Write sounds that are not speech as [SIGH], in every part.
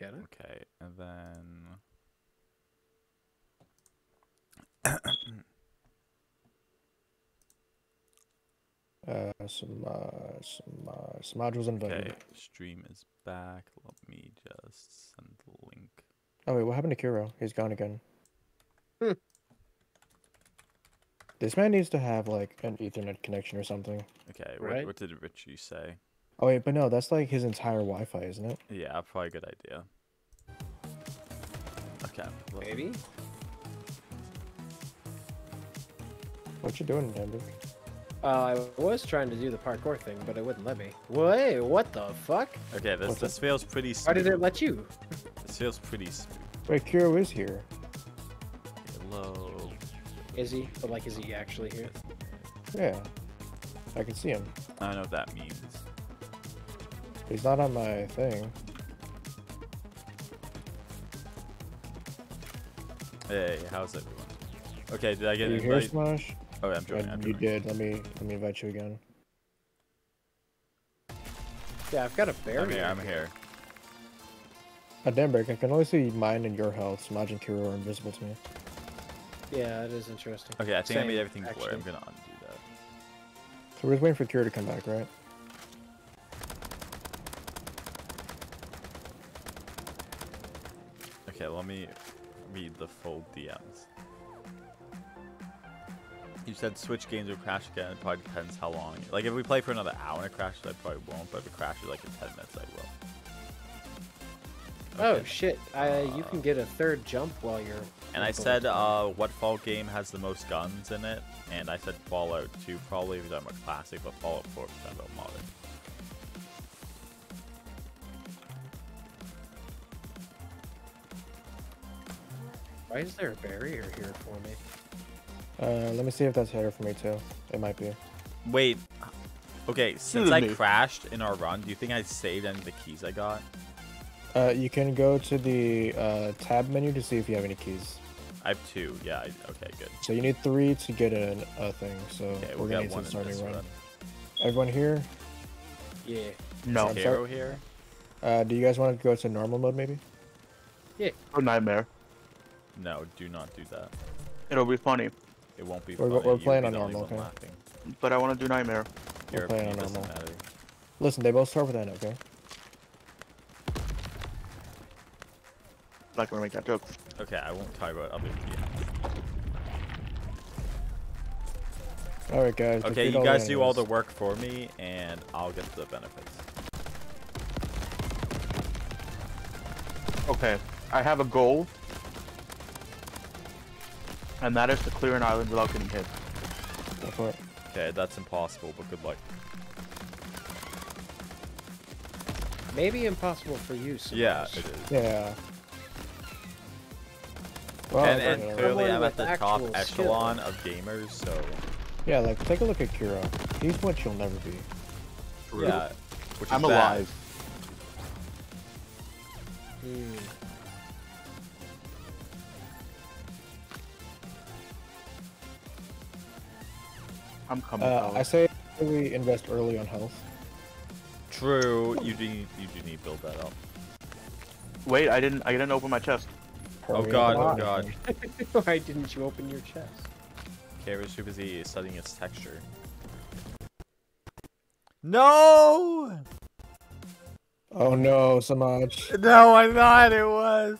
Get it? Okay, and then Uh, some, uh, some, uh, some modules invited. okay, stream is back. Let me just send the link. Oh wait, what happened to Kiro? He's gone again. Hmm. This man needs to have like an Ethernet connection or something. Okay, what, Right. what did Richie say? Oh wait, but no, that's like his entire Wi-Fi, isn't it? Yeah, probably a good idea. Okay. let- Maybe. What you doing, Amber? Uh, I was trying to do the parkour thing, but it wouldn't let me. Wait, what the fuck? Okay, this What's this feels pretty Why smooth. did it let you? This feels pretty smooth. Wait, Kiro is here. Hello. Is he? But like, is he actually here? Yeah, I can see him. I don't know what that means. He's not on my thing. Hey, how's everyone? Okay, did I get Are you an here, invite? Smosh? Oh, I'm Uh, joining. I'm you joining. did. Let me let me invite you again. Yeah, I've got a I'm barrier. here. I'm here. Denberg, I can only see mine and your health. Smudge and Kiro are invisible to me. Yeah, it is interesting. Okay, I think I made Same, everything blurry. I'm gonna undo that. So we're just waiting for Kiro to come back, right? Me read the full DMs. You said Switch games will crash again. It probably depends how long. Like, if we play for another hour and it crashes, I probably won't. But if it crashes like in 10 minutes, I will. Oh shit! I you can get a third jump while you're. And I said, uh, what Fallout game has the most guns in it? And I said Fallout 2, probably if you're talking about classic, but Fallout 4 if you're talking about modern. Why is there a barrier here for me? Uh, let me see if that's better for me too. It might be. Wait. Okay, since Should've I me. crashed in our run, do you think I saved any of the keys I got? Uh, you can go to the uh, tab menu to see if you have any keys. I have two. Yeah. I, okay. Good. So you need three to get an, a thing. So Okay, we're gonna got need one to in start a run. run. Everyone here? Yeah. No, I'm sorry. Hero here. Uh, do you guys want to go to normal mode maybe? a nightmare. No, do not do that. It'll be funny, It won't be. We're- funny. we're You'll playing on normal, okay? laughing. but I want to do nightmare. We're Your playing on normal. Listen, they both start with N, okay? Not gonna make that joke. Okay, I won't talk about other DMs. All right, guys. Okay, you guys do all the work for me, and I'll get the benefits. Okay, I have a goal, and that is to clear an island without getting hit. Go for it. Okay, that's impossible, but good luck. Maybe impossible for you. Yeah, it is. Yeah. Well, and and clearly, I'm at the top actual echelon of gamers, so yeah, like take a look at Kiro. He's what you'll never be. yeah. Which is I'm bad. alive. I'm coming. Uh. I say we invest early on health. True, you do need, you do need to build that up. Wait, I didn't. I didn't open my chest. Oh Hurry god, oh god. [LAUGHS] Why didn't you open your chest? Okay, we're too busy studying its texture. No! Oh no, Semaj. No, I thought it was.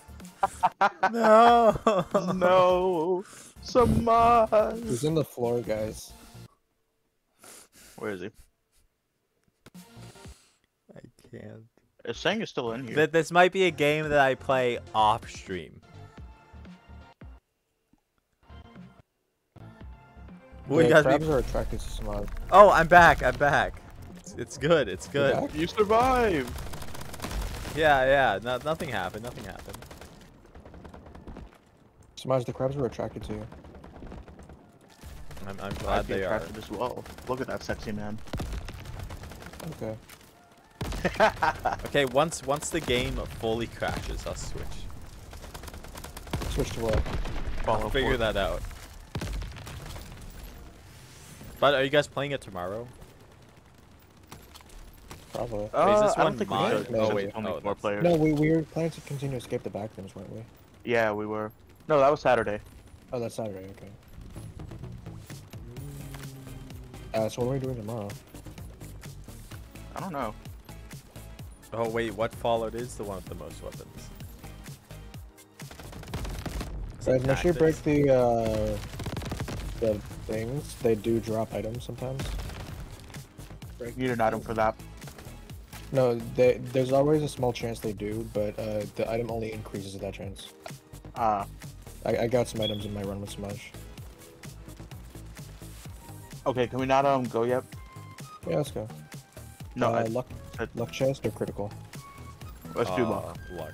no. [LAUGHS] no, Semaj. He's in the floor, guys. Where is he? I can't. It's saying it's still in here. That this might be a game that I play off stream. Will you guys crabs be... are attracted to Semaj. Oh, I'm back. I'm back. It's, it's good. It's good. back? You survived. Yeah, yeah. No, nothing happened. Nothing happened. Semaj, the crabs are attracted to you. I'm, I'm I'd glad be they are. attracted as well. Look at that sexy man. Okay. [LAUGHS] Okay, once once the game fully crashes, I'll switch. Switch to what? I'll Follow figure for- that out. But are you guys playing it tomorrow? Probably. Uh, is this I one don't think mine? we should. Oh, since wait. it's only Oh, four that's- players. No, we, we were planning to continue to escape the back rooms, weren't we? Yeah, we were. No, that was Saturday. Oh, that's Saturday, okay. Uh, so what are we doing tomorrow? I don't know. Oh wait, what Fallout is the one with the most weapons? Is Guys, make sure you break the, uh, the things. They do drop items sometimes. Break You need an item for that. No, they, there's always a small chance they do, but uh, the item only increases that chance. Ah, I, I got some items in my run with Smash. Okay. Can we not um go yet? Yeah, let's go. No, uh, I, luck, said- luck chest or critical? let's do luck. Uh, luck.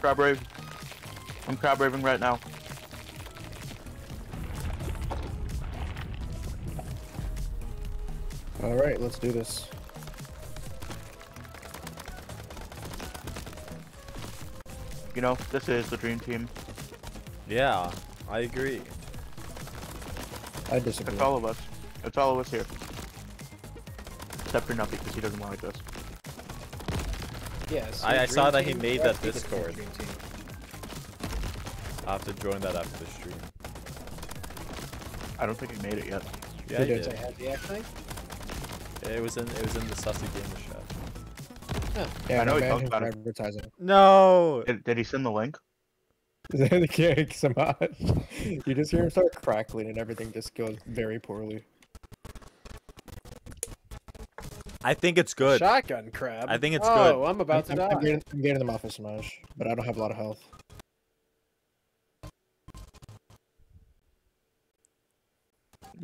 Crab rave. I'm crab raving right now. All right, let's do this. You know, this is the dream team. Yeah, I agree. I disagree. It's all of us. It's all of us here. Except for Nuppy, because he doesn't like this. Yes. I- your I saw that he made that think it's your Discord. I'll have to join that after the stream. I don't think he made it yet. Yeah, He I did. Did I did. have the act thing? It was in it was in the Sussy Gamer show. Yeah, I know no he talked about it. advertising. No. Did, did he send the link? the kick so. You just hear him start crackling and everything just goes very poorly. I think it's good. Shotgun crab. I think it's oh, good. I'm about to I'm, die. I'm getting, I'm getting them off of Smash, but I don't have a lot of health.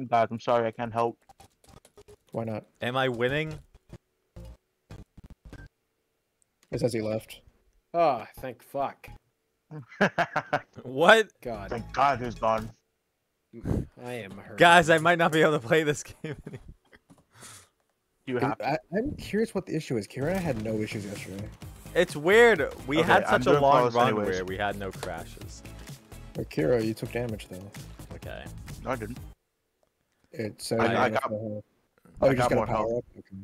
Guys, I'm sorry, I can't help. Why not? Am I winning? It says he left. Oh, thank fuck. [LAUGHS] What? God, Thank God he's gone. I am hurt. Guys, I might not be able to play this [LAUGHS] game anymore. You have I, I'm curious what the issue is. Kira I had no issues yesterday. It's weird. We Okay, had I'm such a long flawless run anyways. where we had no crashes. But Kira, you took damage though. Okay. No, I didn't. It says I- I got- no health. I Oh, you just got got more health. Okay.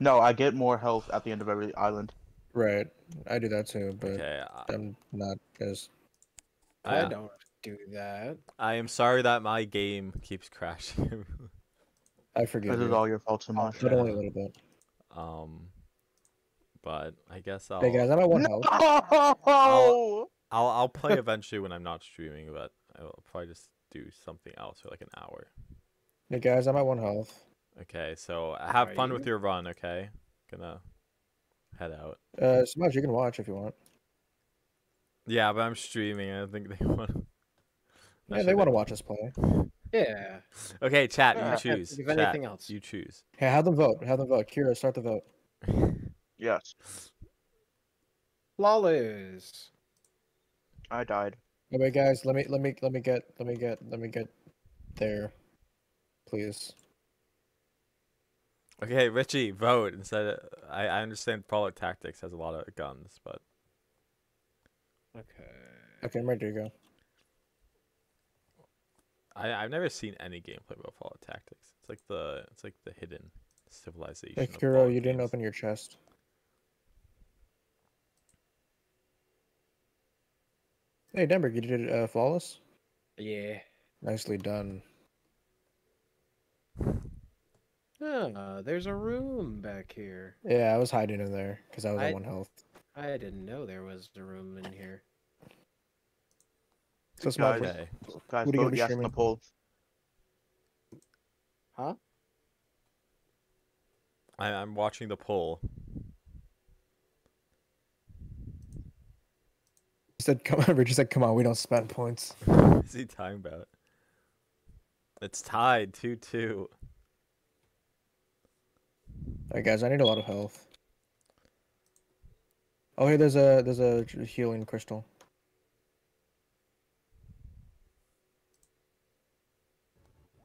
No, I get more health at the end of every island. Right, I do that too, but Okay. I, I'm not as. I I, don't do that. I am sorry that my game keeps crashing. I forgive This is all your fault so much. but only a little bit. um, but I guess I'll Hey guys, I'm at one health. No! I'll I'll play [LAUGHS] eventually when I'm not streaming, but I'll probably just do something else for like an hour. Hey guys, I'm at one health. Okay, so have Are fun with your run. Okay, gonna head out. Uh, Smash, you can watch if you want. Yeah, but I'm streaming. I don't think they [LAUGHS] want. Yeah, they want to watch us play. Yeah. Okay, chat. Yeah, You choose. if Chat, anything else. you choose. Hey, have them vote. Have them vote. Kira, start the vote. [LAUGHS] Yes, Flawless. I died. Hey, wait, guys, let me let me let me get let me get let me get there, please. Okay, Richie, vote instead. Of, I I understand Fallout Tactics has a lot of guns, but Okay. Okay, I'm ready to go. I I've never seen any gameplay about Fallout Tactics. It's like the it's like the hidden civilization. Hey, of Kiro, Fallout you didn't open your chest. Hey, Denver, you did uh, flawless. Yeah. Nicely done. There's a room back here. Yeah, I was hiding in there because I was I- at one health. I didn't know there was a room in here. So Smash, Guys, Okay. Guys, What are you gonna be the streaming? poll. Huh? I I'm watching the poll. he said, "Come on." [LAUGHS] Richard said, "Come on, we don't spend points." [LAUGHS] What is he talking about? It's tied two two. All right, guys, I need a lot of health. Oh, hey, there's a there's a healing crystal.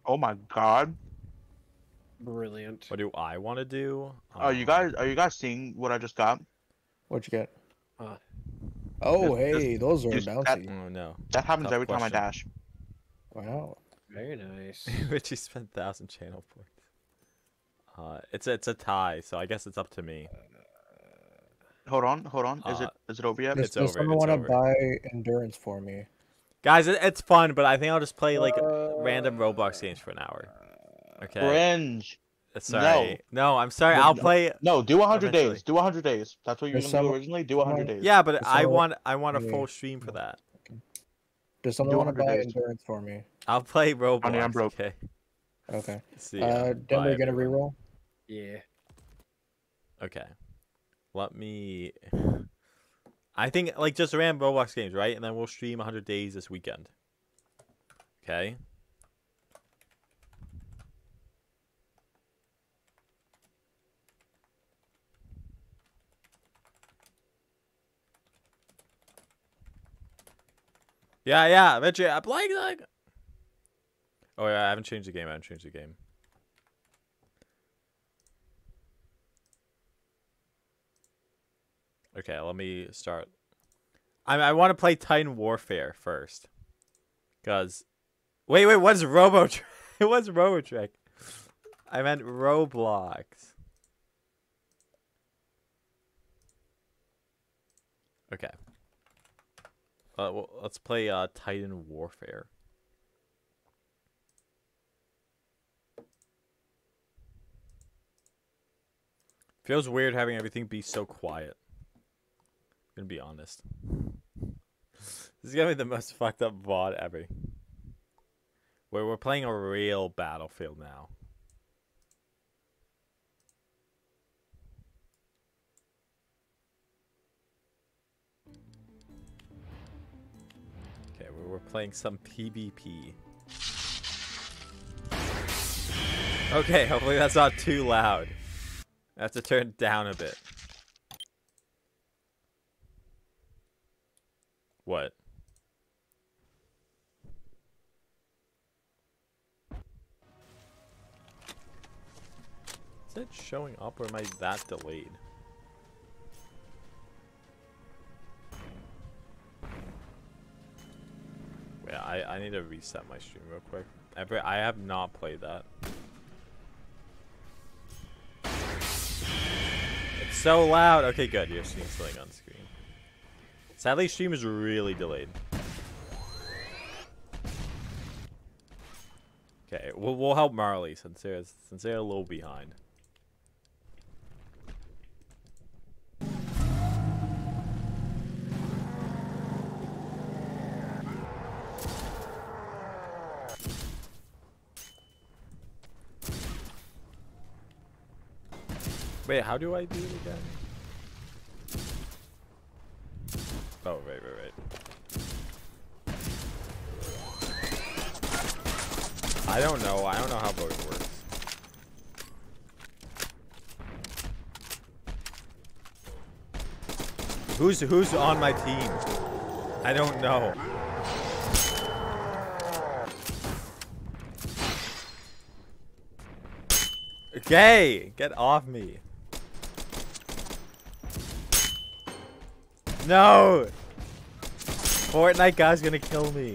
Oh my God. Brilliant. What do I want to do? Are you Um, guys are you guys seeing what I just got? What'd you get? Huh. Oh, Just- hey, those are just that- bouncy. Oh no. That happens Tough every time I dash. Wow. Very nice. [LAUGHS] Richie spent thousand channel points. Uh, it's a, it's a tie, so I guess it's up to me. Hold on, hold on. Is Uh, it is it over yet? Does, It's does over, someone it's want over. to buy endurance for me? Guys, it, it's fun, but I think I'll just play like Uh, random Roblox games for an hour. Okay. Cringe. Sorry. No, I'm sorry. No, I'll no. play. No, do 100 Eventually. days. Do 100 days. That's what you were gonna do originally. Do 100 days. Yeah, but I So- want I want a full stream for that. Does someone Do want to buy days. endurance for me? I'll play Roblox. Honey, I'm broke. Okay. Okay. See. ya. Uh, Bye, Denver, get a everyone. reroll. Yeah. Okay. Let me. I think like just random Roblox games, right? And then we'll stream 100 days this weekend. Okay. Yeah, yeah. Eventually, I'm playing like. Oh yeah, I haven't changed the game. I haven't changed the game. Okay, let me start. I I want to play Titan Warfare first, cause wait wait what's Robo? [LAUGHS] what's Robo Trick? I meant Roblox. Okay. Uh, well, let's play uh, Titan Warfare. Feels weird having everything be so quiet. Gonna be honest. This is gonna be the most fucked up VOD ever. Where we're playing a real battlefield now. Okay, we're, we're playing some PvP. Okay, hopefully that's not too loud. I have to turn it down a bit. What? Is it showing up or am I that delayed? Wait, I, I need to reset my stream real quick. Ever I have not played that. It's so loud. Okay, good. Your stream's something on screen. Sadly, stream is really delayed. Okay, we'll, we'll help Marley since they're, since they're a little behind. Wait, how do I do it again? Oh, right, right, right. I don't know. I don't know how voting works. Who's who's on my team? I don't know. Okay, get off me. No! Fortnite guy's gonna kill me.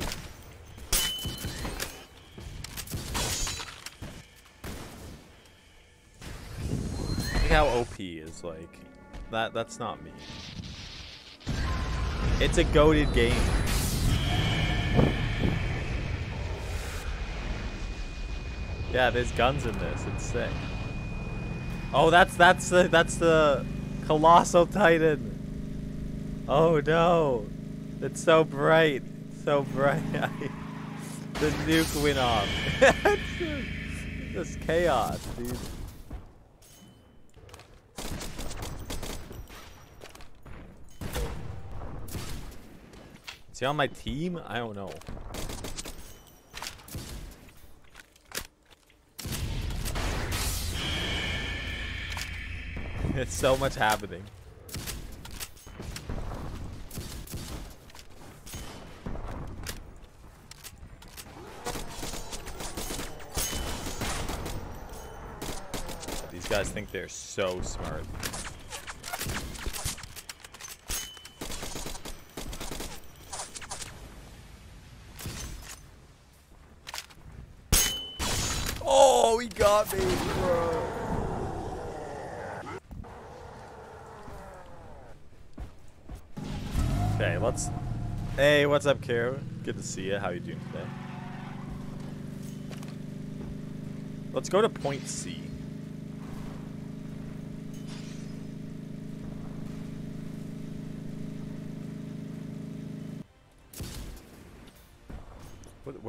Look how OP is like. That that's not me. It's a goaded game. Yeah, there's guns in this. It's sick. Oh, that's that's the that's the colossal titan. Oh no, it's so bright, so bright. [LAUGHS] the nuke went off. [LAUGHS] This chaos, dude. Is he on my team? I don't know. [LAUGHS] it's so much happening. guys think they're so smart. Oh, he got me, bro. Okay, let's... Hey, what's up, Kara? Good to see you. How you doing today? Let's go to point C.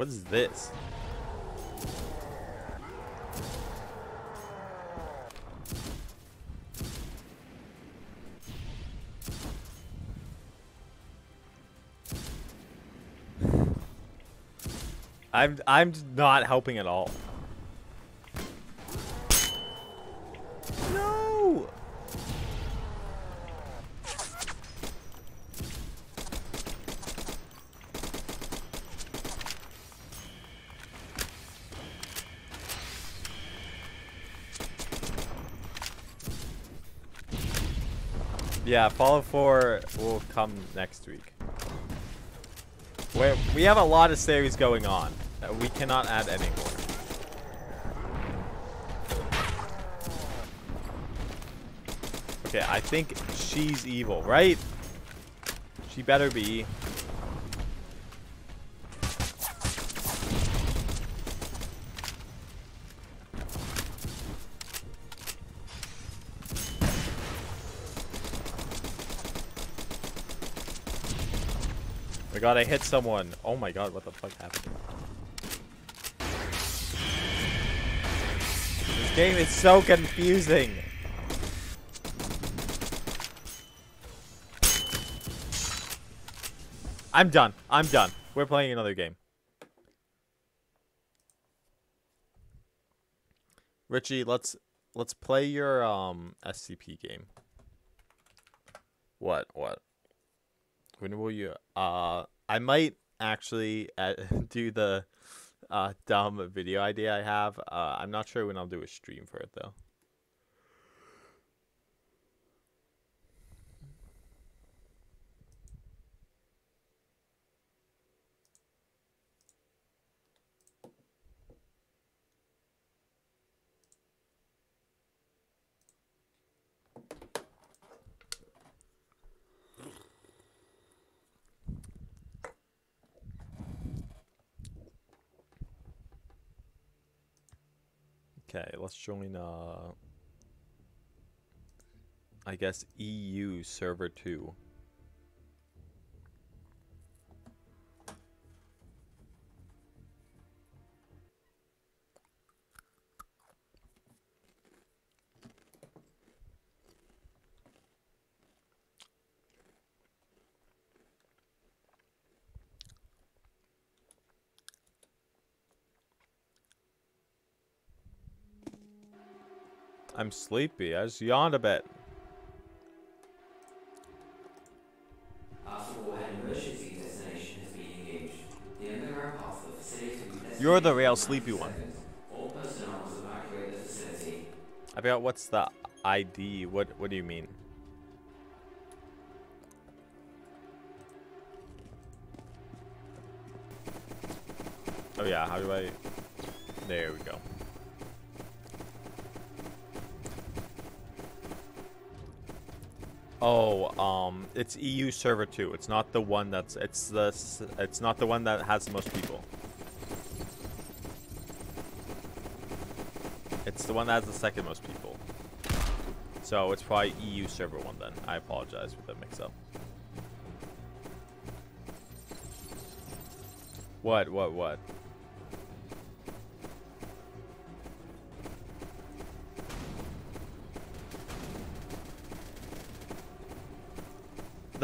What, is this? [LAUGHS] I'm I'm not helping at all. No. Yeah, Fallout 4 will come next week. we we have a lot of series going on. We cannot add any more. Okay, I think she's evil, right? She better be. My god, I hit someone. Oh my god, what the fuck happened? This game is so confusing. I'm done. I'm done. We're playing another game. Richie, let's let's play your um SCP game. What? What? When will you? Uh, I might actually uh, [LAUGHS] do the uh, dumb video idea I have. Uh, I'm not sure when I'll do a stream for it though. Okay, let's join uh I guess EU server 2. I'm sleepy. I just yawned a bit. You're the real sleepy one. I forgot what's the ID. What what do you mean? Oh yeah, how do I There we go. Oh, um, it's EU server 2. It's not the one that's it's the it's not the one that has the most people. It's the one that has the second most people. So it's probably EU server one then. I apologize for the mix up. What, what, what?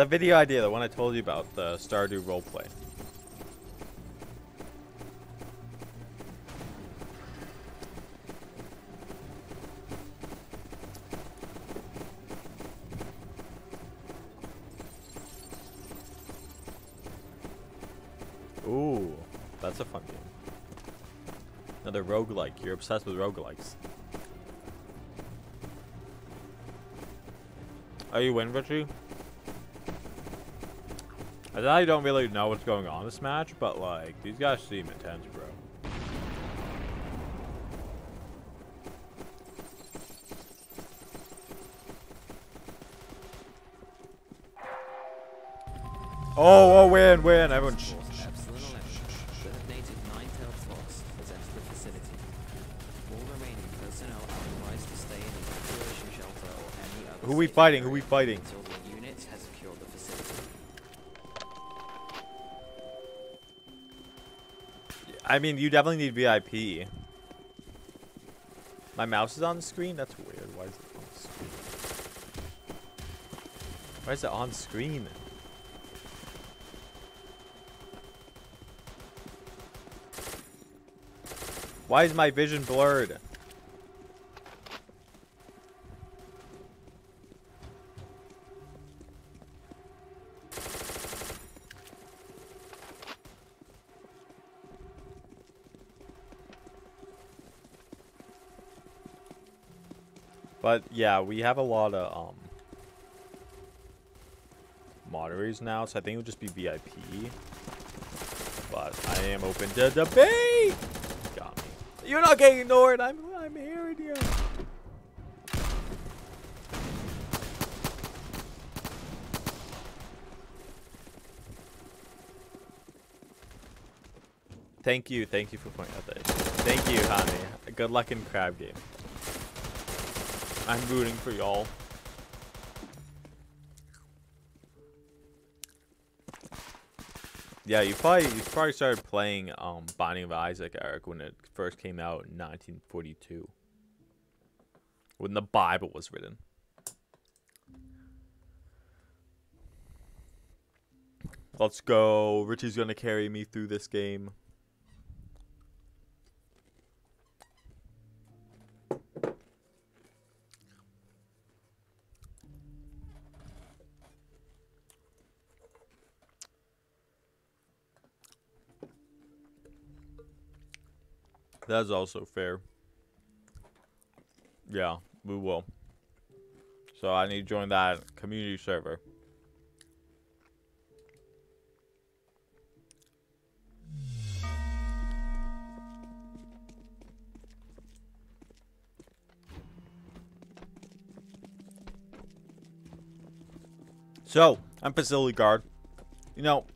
The video idea, the one I told you about, the Stardew roleplay. Ooh, that's a fun game. Another roguelike. You're obsessed with roguelikes. Are you in, Richie? I don't really know what's going on this match, but like, these guys seem intense, bro. Oh, oh, win, win, everyone. Who we fighting? Who we fighting? I mean, you definitely need VIP. My mouse is on the screen? That's weird. Why is it on screen? Why is it on screen? Why is my vision blurred? But yeah, we have a lot of um moderators now, so I think it would just be VIP. But I am open to debate. Got me. You're not getting ignored. I'm I'm hearing you. Thank you, thank you for pointing out that. Thank you, honey. Good luck in crab game. I'm rooting for y'all. Yeah, you probably you probably started playing um Binding of Isaac, Eric, when it first came out in 1942, when the Bible was written. Let's go. Richie's gonna carry me through this game. That's also fair. Yeah, we will. So I need to join that community server. So, I'm facility guard. You know,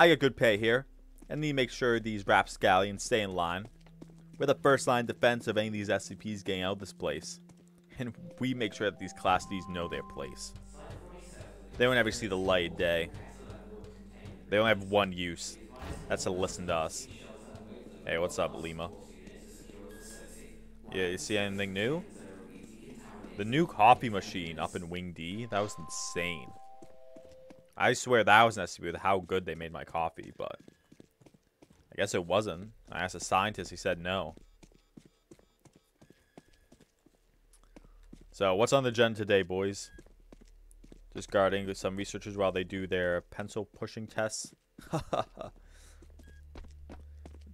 I get good pay here. And need to make sure these rapscallions stay in line. We're the first line defense of any of these SCPs getting out of this place. And we make sure that these Class Ds know their place. They won't ever see the light of day. They only have one use. That's to listen to us. Hey, what's up, Lima? Yeah, you see anything new? The new coffee machine up in Wing D, that was insane. I swear that was an SCP with how good they made my coffee, but I guess it wasn't. I asked a scientist, he said no. So, what's on the agenda today, boys? Just guarding some researchers while they do their pencil pushing tests. [LAUGHS]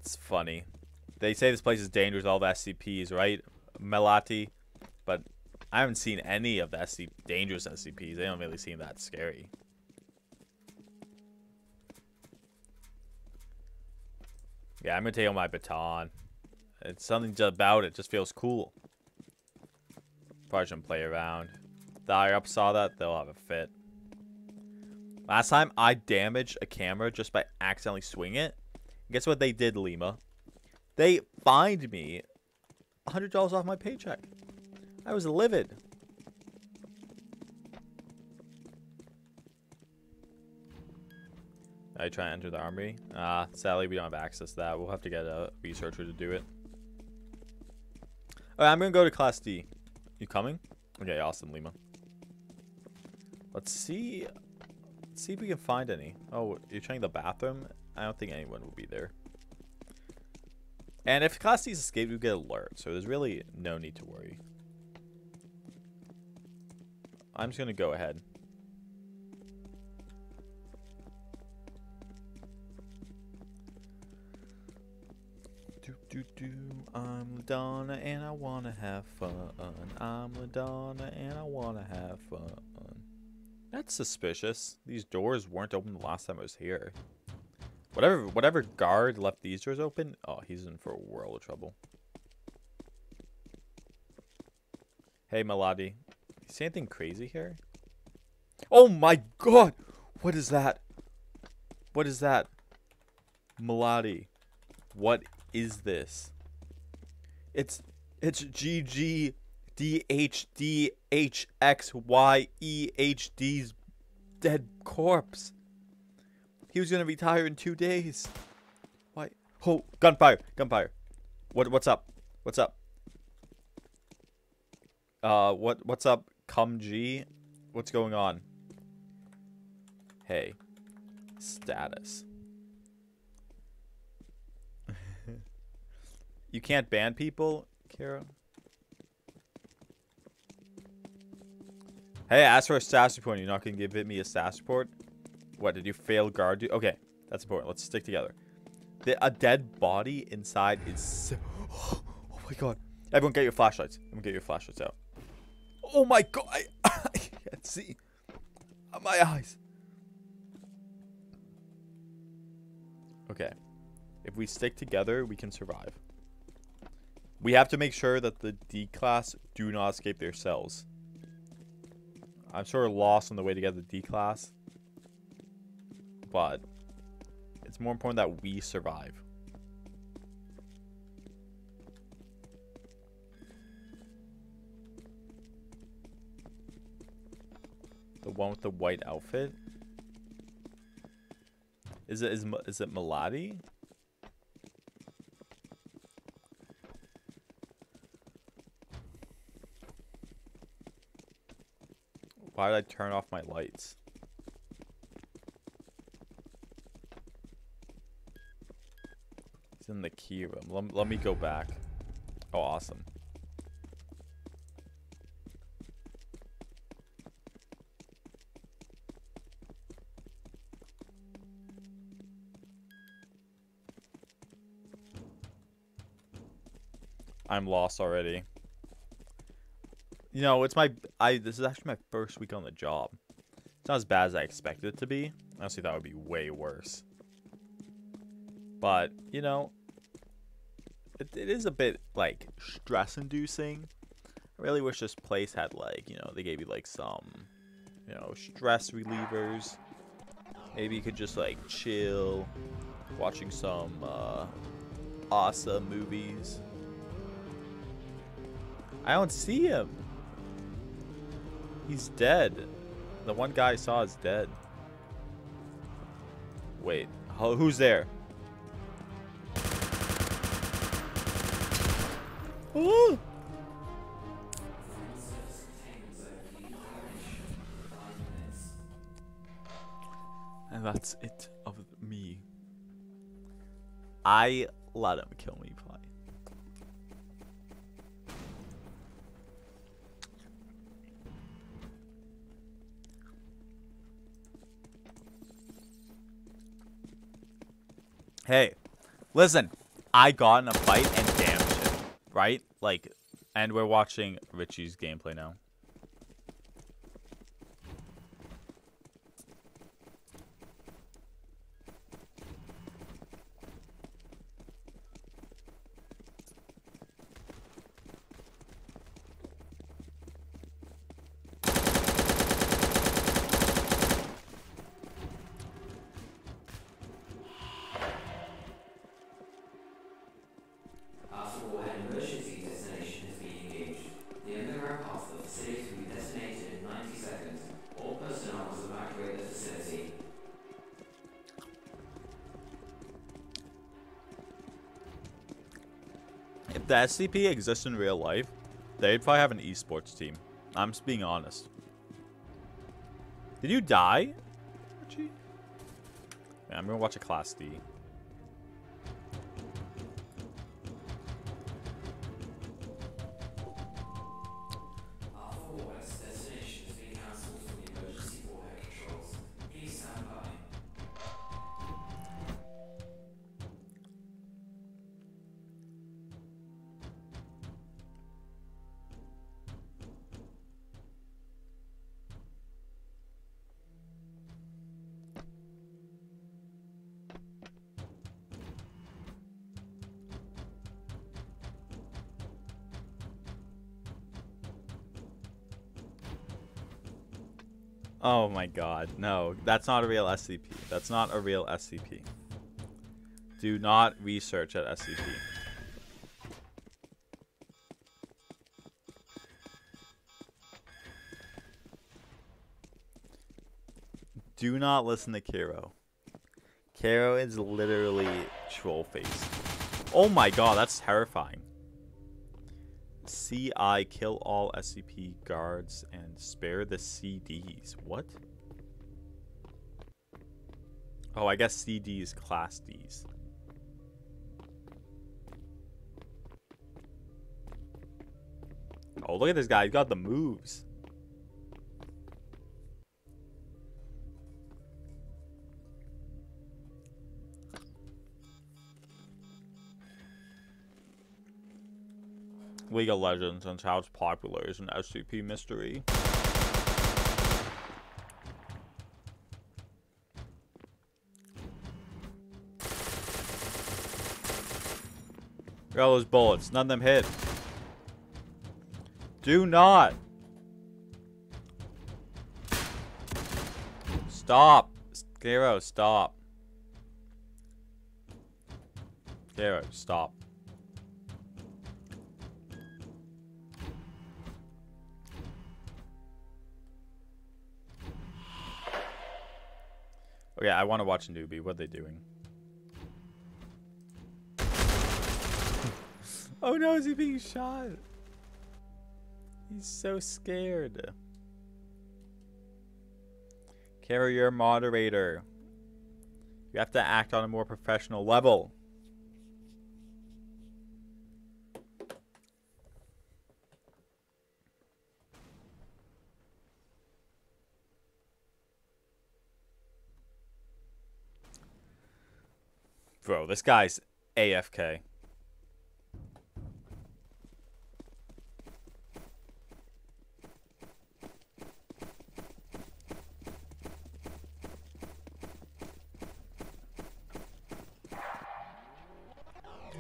it's funny. They say this place is dangerous, all the SCPs, right? Melati. But I haven't seen any of the SCP dangerous SCPs. They don't really seem that scary. Yeah, I'm gonna take out my baton. It's something about it just feels cool. Probably shouldn't play around. The higher up saw that, they'll have a fit. Last time I damaged a camera just by accidentally swinging it. Guess what they did, Lima? They fined me $100 off my paycheck. I was livid. I try to enter the armory. Ah, sadly we don't have access to that. We'll have to get a researcher to do it. Alright, I'm gonna go to class D. You coming? Okay, awesome, Lima. Let's see. Let's see if we can find any. Oh, you're trying the bathroom? I don't think anyone will be there. And if class D's escaped, we get alert, so there's really no need to worry. I'm just gonna go ahead. Do do. I'm Ladonna and I wanna have fun. I'm Ladonna and I wanna have fun. That's suspicious. These doors weren't open the last time I was here. Whatever whatever guard left these doors open, oh, he's in for a world of trouble. Hey, Melody. You see anything crazy here? Oh my god! What is that? What is that? Melody. What is this? It's it's G G D H D H X Y E H D's dead corpse. He was gonna retire in two days. Why? Oh, gunfire! Gunfire! What? What's up? What's up? Uh, what? What's up? Come G, what's going on? Hey, status. You can't ban people, Kara. Hey, ask for a status report. You're not gonna give it me a status report. What did you fail guard? Do? Okay, that's important. Let's stick together. The, a dead body inside is. So [GASPS] oh my god! Everyone, get your flashlights. Everyone, get your flashlights out. Oh my god! I, [LAUGHS] I can't see. My eyes. Okay. If we stick together, we can survive. We have to make sure that the D class do not escape their cells. I'm sort of lost on the way to get the D class. But it's more important that we survive. The one with the white outfit? Is it is, is it Melody? Why did I turn off my lights? It's in the key room. Let, let me go back. Oh, awesome. I'm lost already. You know, it's my I this is actually my first week on the job. It's not as bad as I expected it to be. Honestly, that would be way worse. But, you know, it, it is a bit like stress inducing. I really wish this place had like, you know, they gave you like some, you know, stress relievers. Maybe you could just like chill watching some uh awesome movies. I don't see him. He's dead. The one guy I saw is dead. Wait, who's there? Ooh. And that's it of me. I let him kill me, Hey, listen, I got in a fight and damaged him, right? Like, and we're watching Richie's gameplay now. SCP exists in real life, they'd probably have an esports team. I'm just being honest. Did you die? I'm gonna watch a Class D. god, no. That's not a real SCP. That's not a real SCP. Do not research at SCP. Do not listen to Kiro. Kiro is literally troll face. Oh my god, that's terrifying. CI kill all SCP guards and spare the CDs. What? Oh, I guess CDs class Ds. Oh, look at this guy. He's got the moves. League of Legends and how it's popular is an SCP mystery. All those bullets. None of them hit. Do not. Stop. Garo, stop. Garo, stop. Oh yeah, I want to watch Newbie. What are they doing? Oh no, is he being shot? He's so scared. Carrier moderator. You have to act on a more professional level. Bro, this guy's AFK.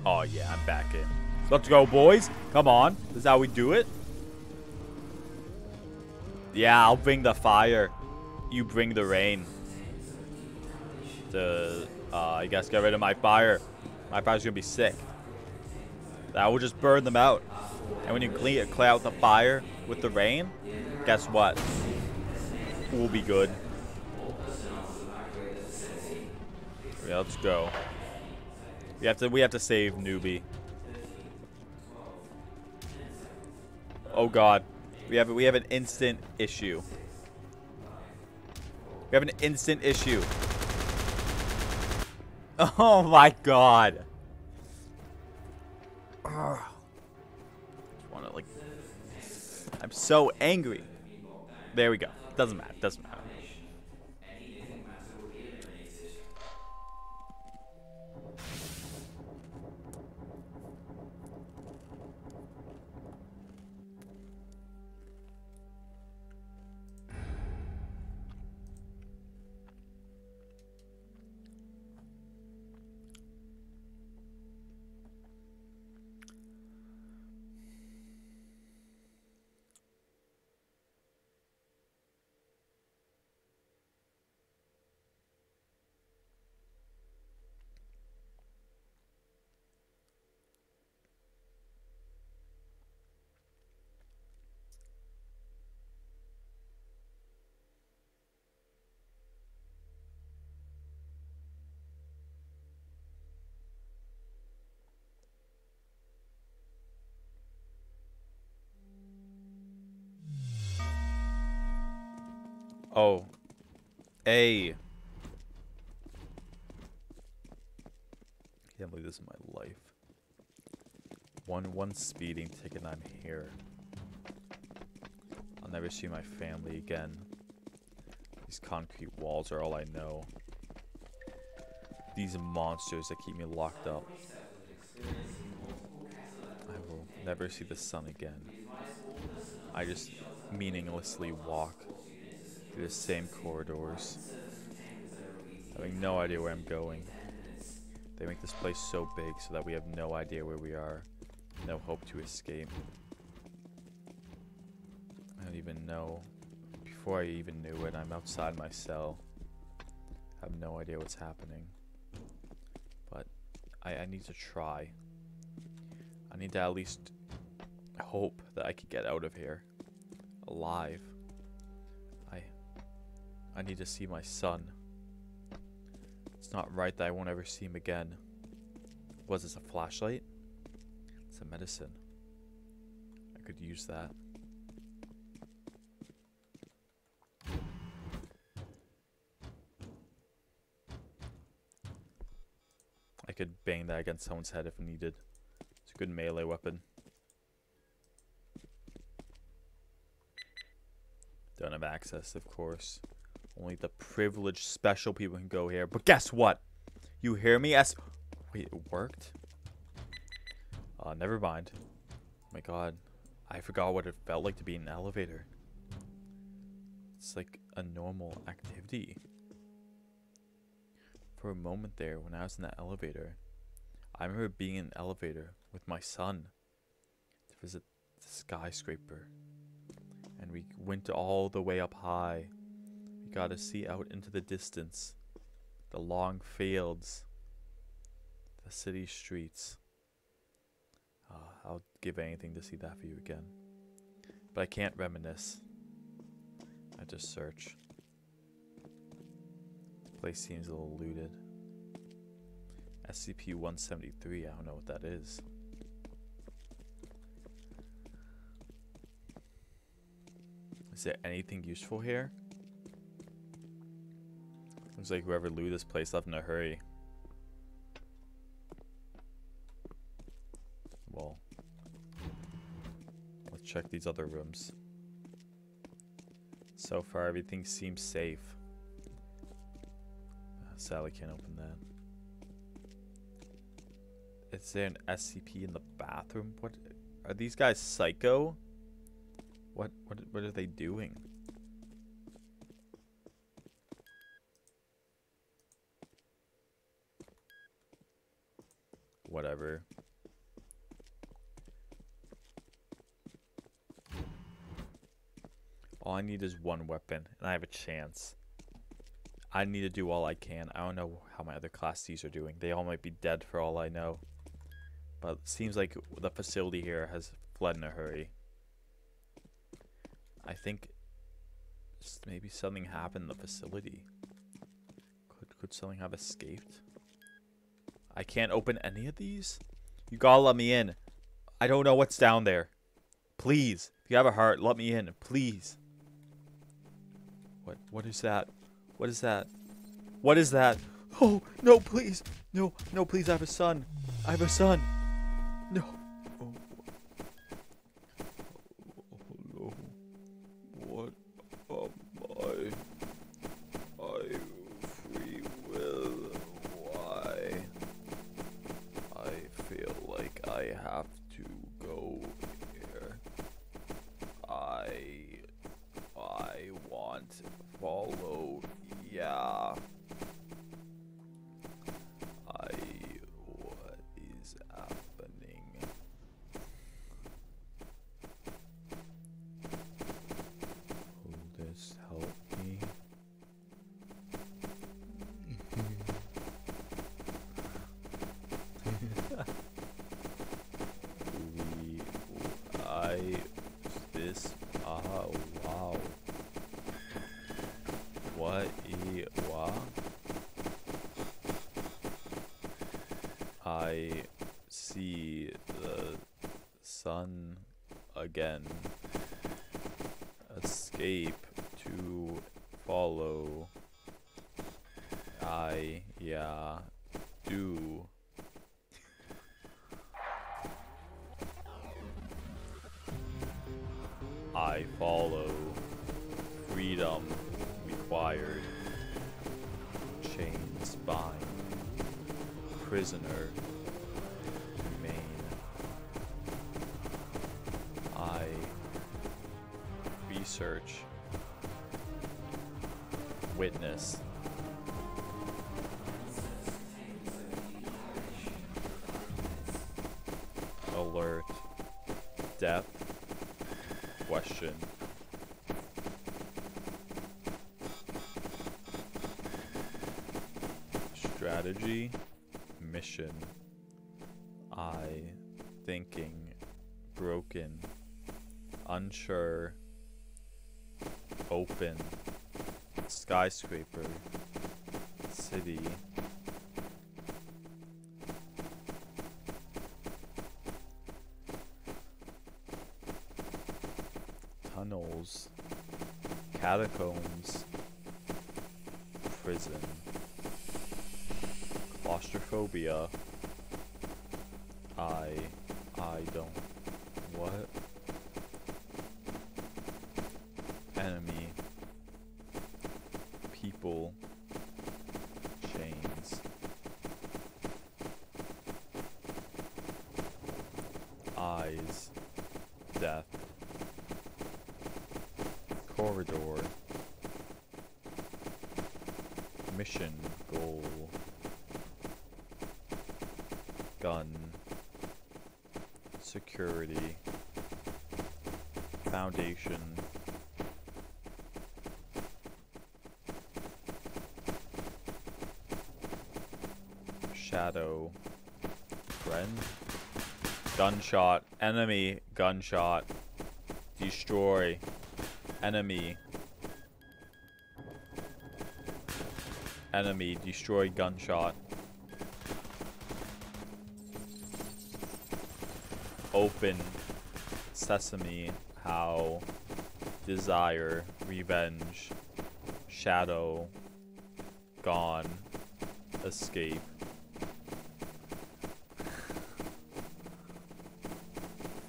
Oh yeah, I'm back in. Let's go, boys. Come on. This is how we do it. Yeah, I'll bring the fire. You bring the rain. The uh, I guess get rid of my fire. My fire's gonna be sick. That will just burn them out. And when you clear, clear out the fire with the rain, guess what? We'll be good. Yeah, let's go. We have to we have to save newbie. Oh god. We have we have an instant issue. We have an instant issue. [LAUGHS] Oh my god. Ugh. Wanna like I'm so angry. There we go. Doesn't matter. Doesn't matter. Oh. A. Can't believe this is my life. One one speeding ticket and I'm here. I'll never see my family again. These concrete walls are all I know. These monsters that keep me locked up. I will never see the sun again. I just meaninglessly walk through the same corridors, having no idea where I'm going. They make this place so big so that we have no idea where we are, no hope to escape. I don't even know before I even knew it, I'm outside my cell. I have no idea what's happening. But I, I need to try. I need to at least hope that I could get out of here alive. I need to see my son. It's not right that I won't ever see him again. Was this a flashlight? It's a medicine. I could use that. I could bang that against someone's head if needed. It's a good melee weapon. Don't have access, of course. Only the privileged special people can go here. But guess what? You hear me? S Wait, it worked? Uh, never mind. Oh my god. I forgot what it felt like to be in an elevator. It's like a normal activity. For a moment there, when I was in that elevator, I remember being in an elevator with my son to visit the skyscraper. And we went all the way up high. We got to see out into the distance the long fields, the city streets. Uh, I'll give anything to see that view again. But I can't reminisce. I just search. The place seems a little looted. SCP 173, I don't know what that is. Is there anything useful here? Looks like whoever looted this place left in a hurry. Well, let's check these other rooms. So far, everything seems safe. Uh, Sadly, can't open that. Is there an SCP in the bathroom? What are these guys psycho? What what what are they doing? Whatever. All I need is one weapon, and I have a chance. I need to do all I can. I don't know how my other Class Cs are doing. They all might be dead for all I know. But seems like the facility here has fled in a hurry. I think maybe something happened in the facility. Could could something have escaped? I can't open any of these? You gotta let me in. I don't know what's down there. Please, if you have a heart, let me in, please. What what is that? What is that? What is that? Oh, no, please. No, no, please, I have a son. I have a son. Sun again. Escape witness. Alert. Death. Question. Strategy. Mission. I. Thinking. Broken. Unsure. Open skyscraper, city. Tunnels, catacombs, prison, claustrophobia. I, I don't, what? Enemy, people, chains. Eyes, death, corridor, mission, goal, gun, security, foundation, shadow, friend, gunshot, enemy, gunshot, destroy, enemy, enemy, destroy, gunshot, open, sesame, how, desire, revenge, shadow, gone, escape.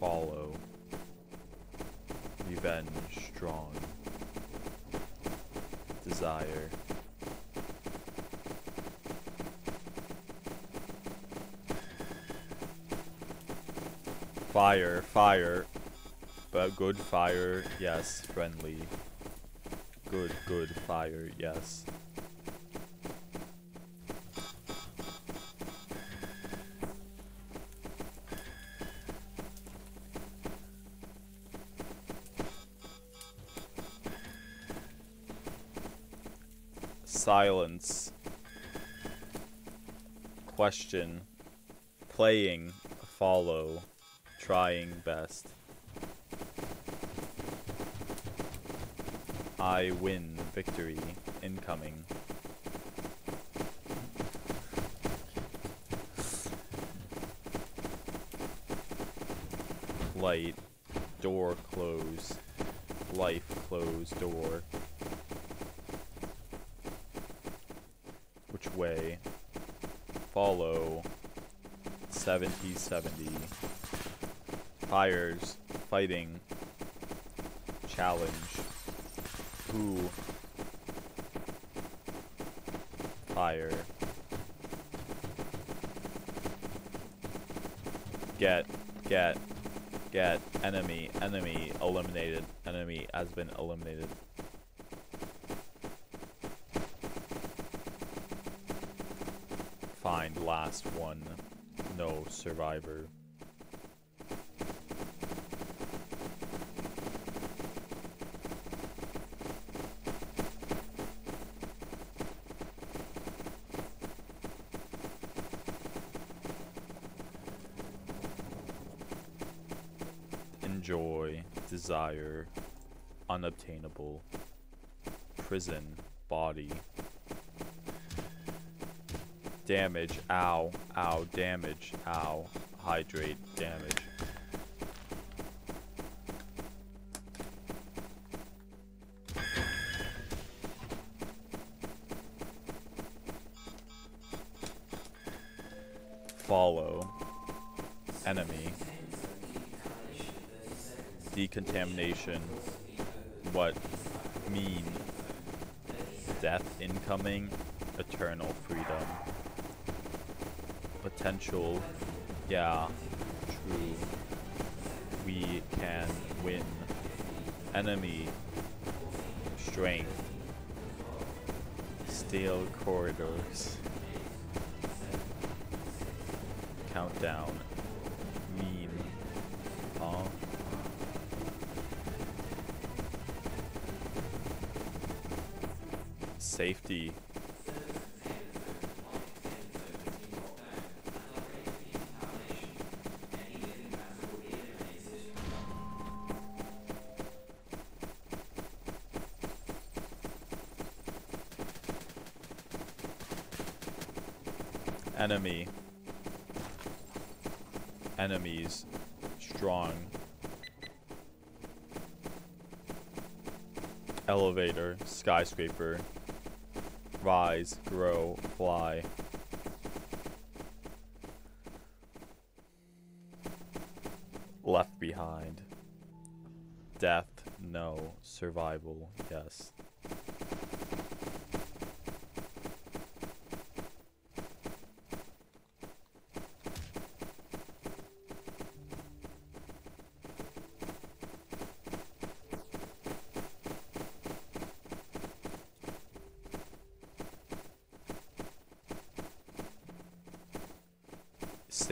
Follow. Revenge, strong. Desire. Fire. But good fire, yes. Friendly. Good, good fire, yes. Silence. Question. Playing. Follow. Trying best. I win. Victory. Incoming. Light. Door close. Life close door. Which way? Follow. 70 70. Fires. Fighting. Challenge. Who? Fire. Get. Get. Get. Enemy. Enemy. Eliminated. Enemy has been eliminated. Find last one. No survivor. Enjoy, desire, unobtainable, prison, body, damage, ow, ow, damage, ow, hydrate, damage. Follow, enemy, decontamination, what mean, death incoming, eternal freedom potential. Yeah, true. We can win. Enemy. Strength. Steel corridors. Countdown. safety. Enemy. Enemies. Strong. Elevator. Skyscraper. Rise. Grow. Fly. Left behind. Death. No. Survival. Yes.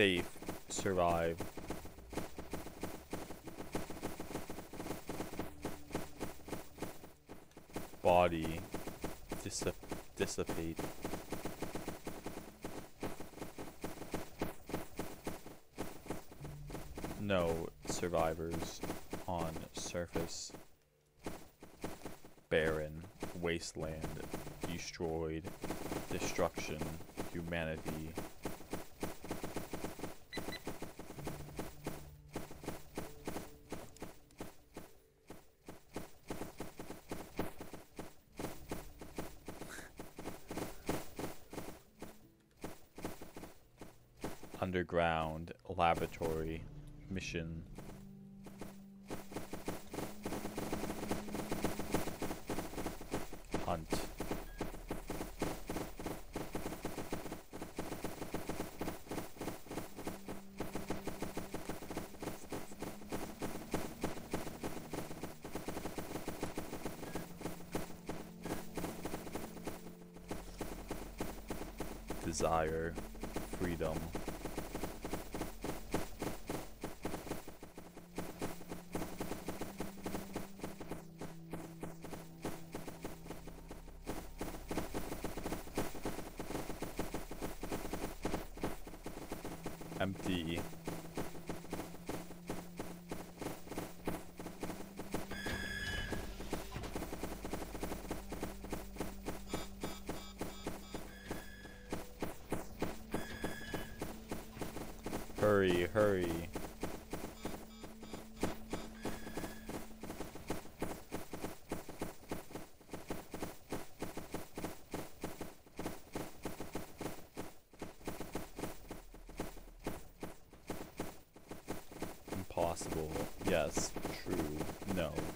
Safe. Survive. Body. Dissip dissipate. No survivors on surface. Barren. Wasteland. Destroyed. Destruction. Humanity. underground laboratory mission. Desire. Freedom.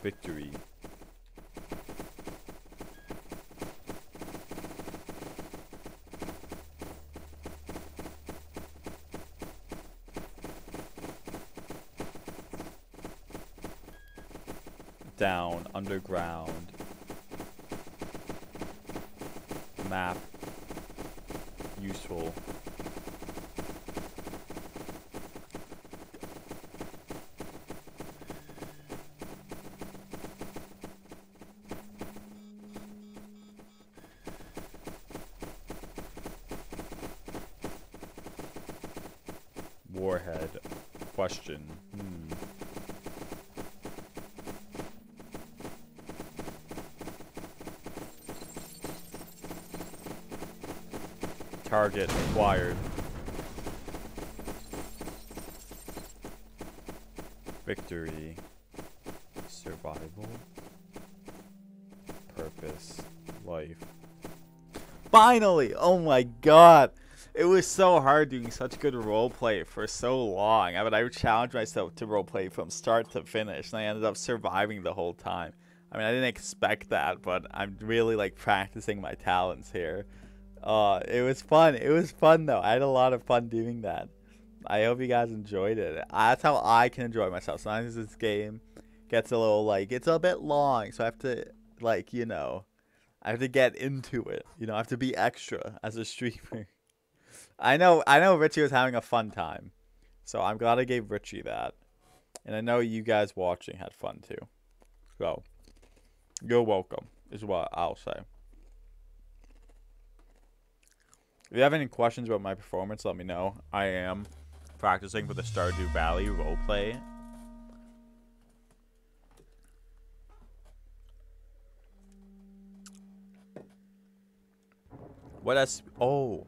Victory. Down. Underground. Question. Hmm. Target acquired. Victory. Survival. Purpose. Life. Finally! Oh my god! It was so hard doing such good roleplay for so long. I mean, I challenged myself to roleplay from start to finish, and I ended up surviving the whole time. I mean, I didn't expect that, but I'm really like practicing my talents here. Uh, it was fun. It was fun though. I had a lot of fun doing that. I hope you guys enjoyed it. That's how I can enjoy myself. Sometimes this game gets a little like it's a bit long, so I have to like you know, I have to get into it. You know, I have to be extra as a [LAUGHS] streamer. I know I know Richie was having a fun time. So I'm glad I gave Richie that. And I know you guys watching had fun too. So you're welcome, is what I'll say. If you have any questions about my performance, let me know. I am practicing for the Stardew Valley roleplay. What else? Oh,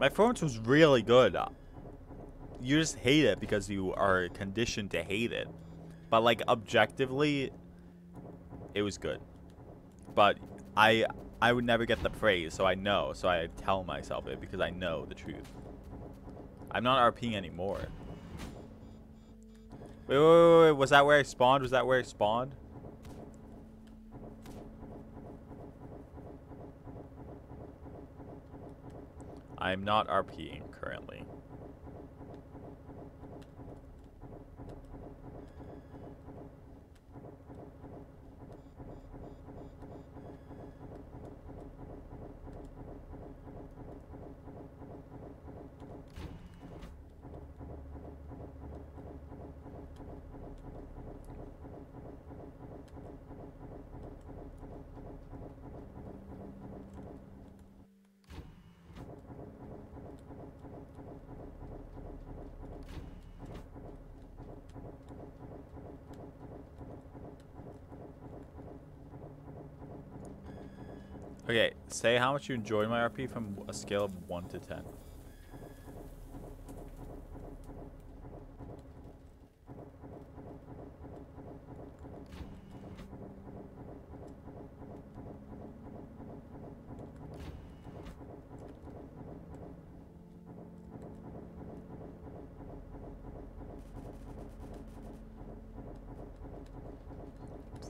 My performance was really good. Uh, you just hate it because you are conditioned to hate it. But like objectively, it was good. But I I would never get the praise, so I know. So I tell myself it because I know the truth. I'm not RPing anymore. Wait, wait, wait, wait. Was that where I spawned? Was that where I spawned? I'm not RPing currently. Okay, say how much you enjoyed my RP from a scale of 1 to 10.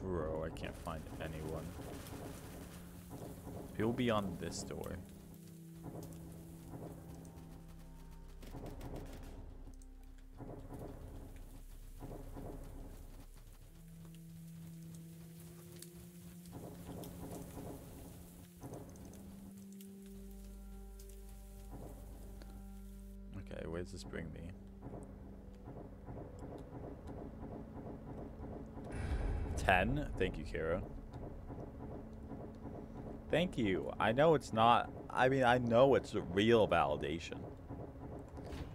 Bro, I can't find anyone. He'll be on this door. Okay, where does this bring me? Ten? Thank you, Kara. Thank you. I know it's not. I mean, I know it's a real validation.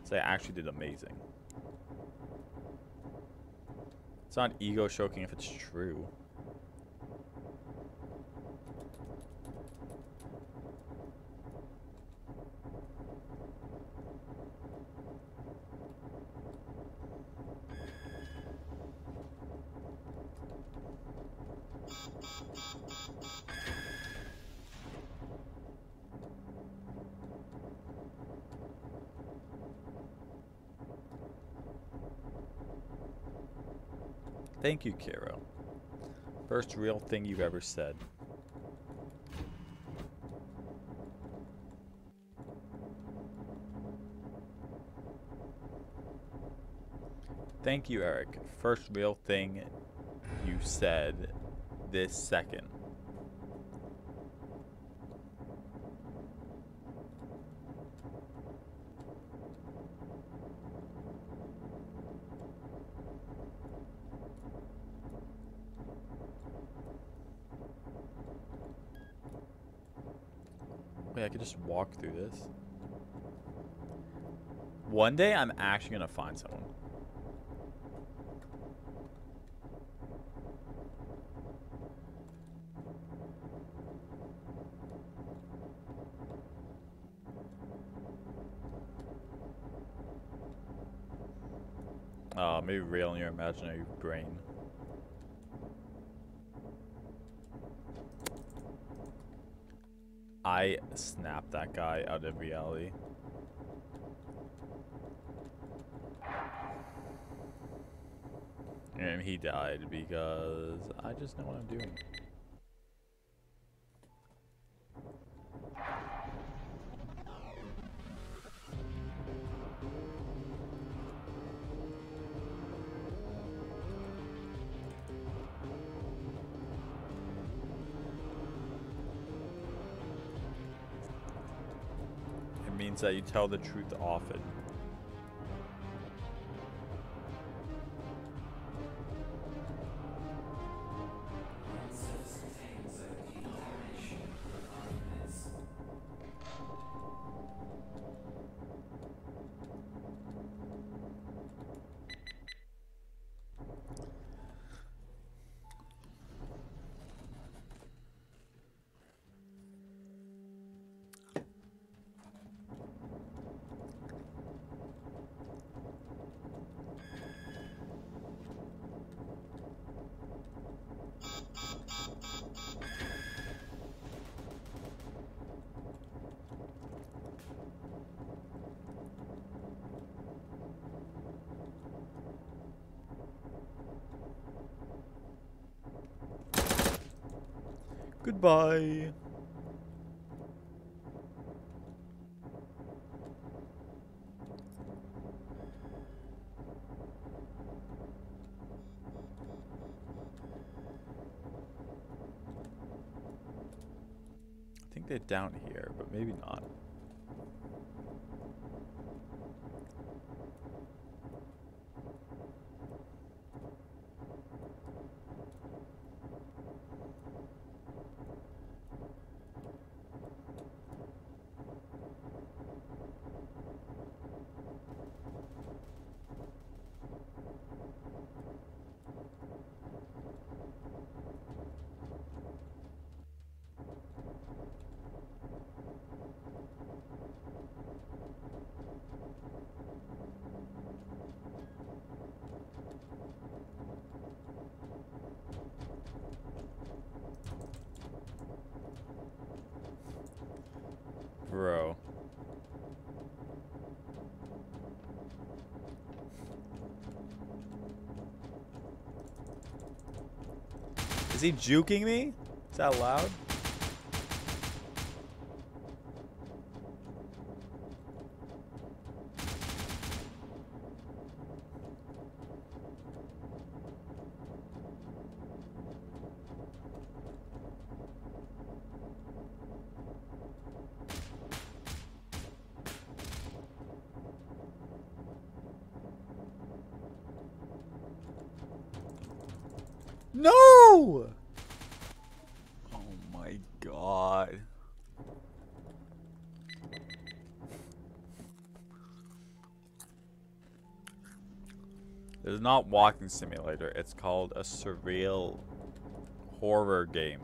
So I actually did amazing. It's not ego stroking if it's true. Thank you, Kiro. First real thing you've ever said. Thank you, Eric. First real thing you said this second. Wait, I could just through this. One day, I'm actually gonna find someone. Uh, maybe real in your imaginary brain. I snapped that guy out of reality. And he died because I just know what I'm doing. Means that you tell the truth often. Goodbye. I think they're down here, but maybe not. Bro. Is he juking me? Is that loud? No! God. It's not walking simulator. It's called a surreal horror game.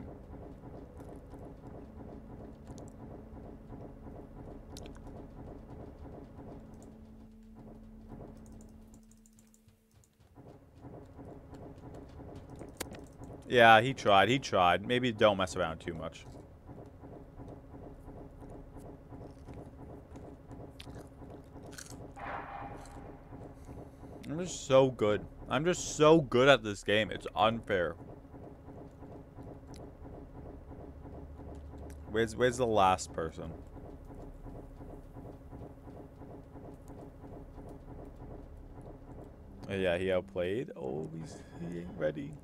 Yeah, he tried. He tried. Maybe don't mess around too much. Just so good. I'm just so good at this game. It's unfair. Where's where's the last person? Oh, yeah, he outplayed. Oh, he's he ain't ready.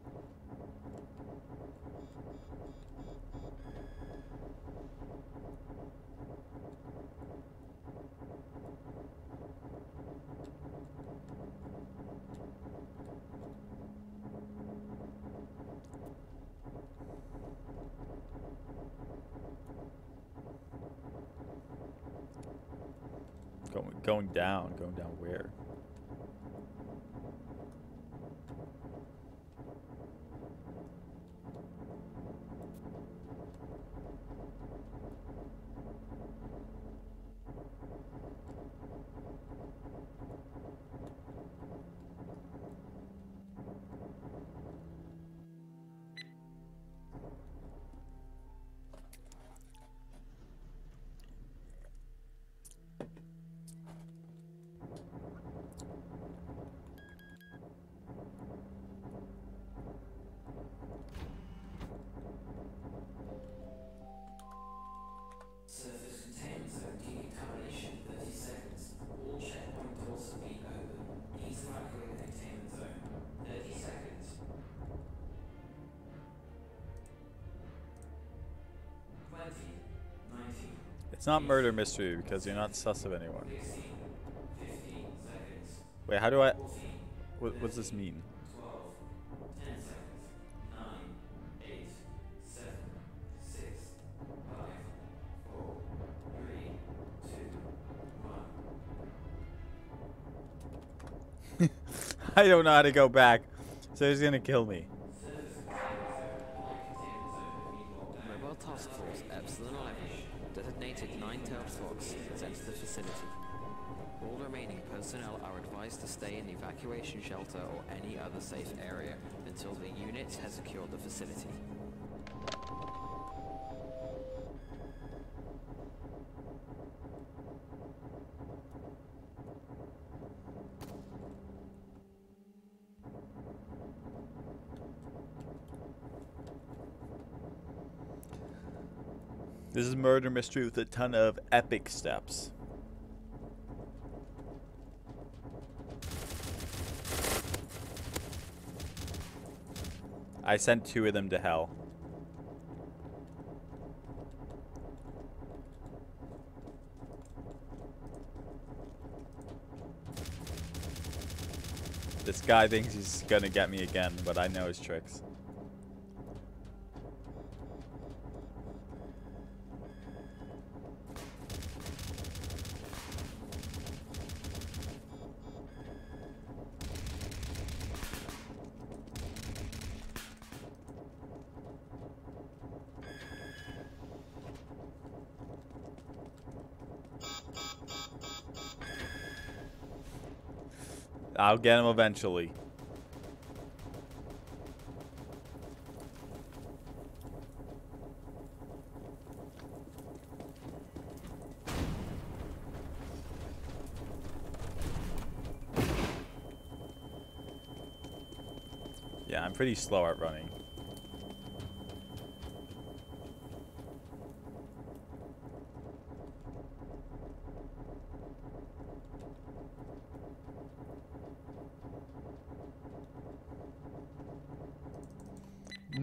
Going going down, not murder mystery because you're not sus of anyone. Wait, how do I... What, what does this mean? [LAUGHS] I don't know how to go back. So he's gonna kill me. Personnel are advised to stay in the evacuation shelter or any other safe area until the unit has secured the facility. This is murder mystery with a ton of epic steps. I sent two of them to hell. This guy thinks he's gonna get me again, but I know his tricks. I'll get him eventually. Yeah, I'm pretty slow at running.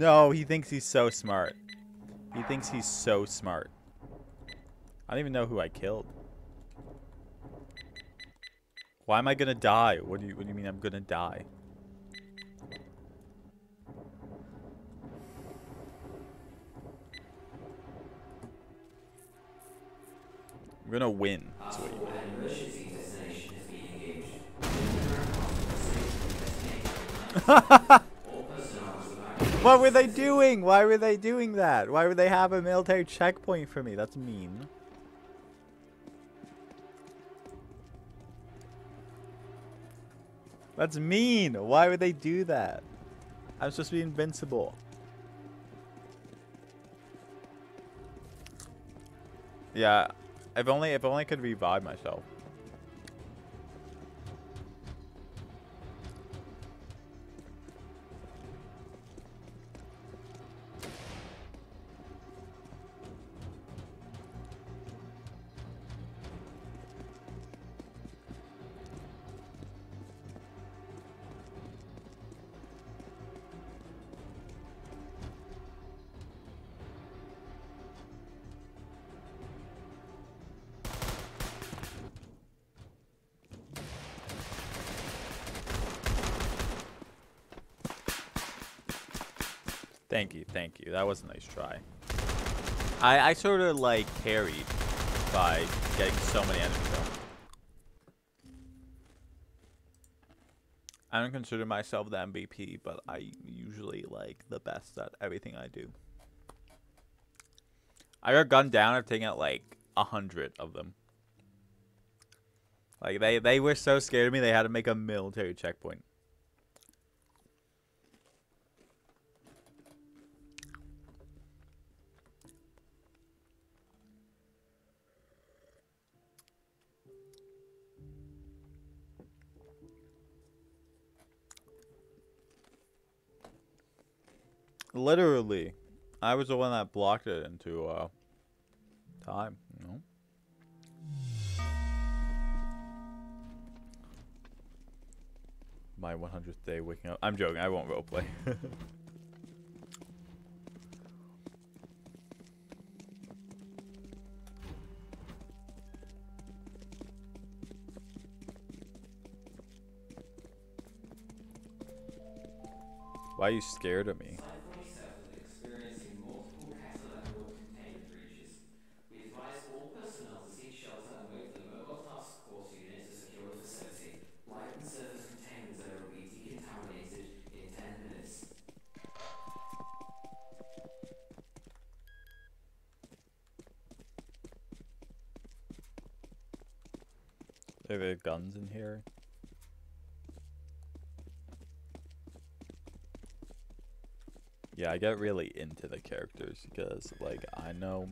No, he thinks he's so smart. He thinks he's so smart. I don't even know who I killed. Why am I gonna die? What do you what do you mean I'm gonna die? I'm gonna win. That's what you. [LAUGHS] What were they doing? Why were they doing that? Why would they have a military checkpoint for me? That's mean. That's mean. Why would they do that? I'm supposed to be invincible. Yeah, if only if only I could revive myself. You. That was a nice try. I, I sort of like carried by getting so many enemies though. I don't consider myself the MVP, but I usually like the best at everything I do. I got gunned down. I've taken out like a hundred of them. Like they they were so scared of me, they had to make a military checkpoint. literally, I was the one that blocked it into uh, time. You know? My 100th day waking up. I'm joking. I won't roleplay. [LAUGHS] Why are you scared of me? Guns in here? Yeah, I get really into the characters because, like, I know,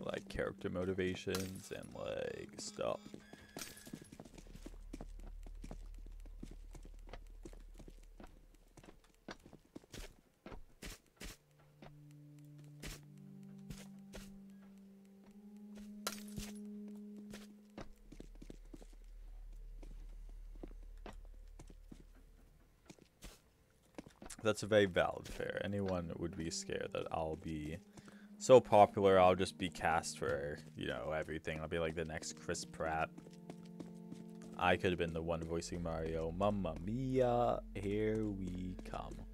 like, character motivations and, like, stuff. That's a very valid fear. Anyone would be scared that I'll be so popular, I'll just be cast for, you know, everything. I'll be like the next Chris Pratt. I could have been the one voicing Mario. Mamma mia, here we come.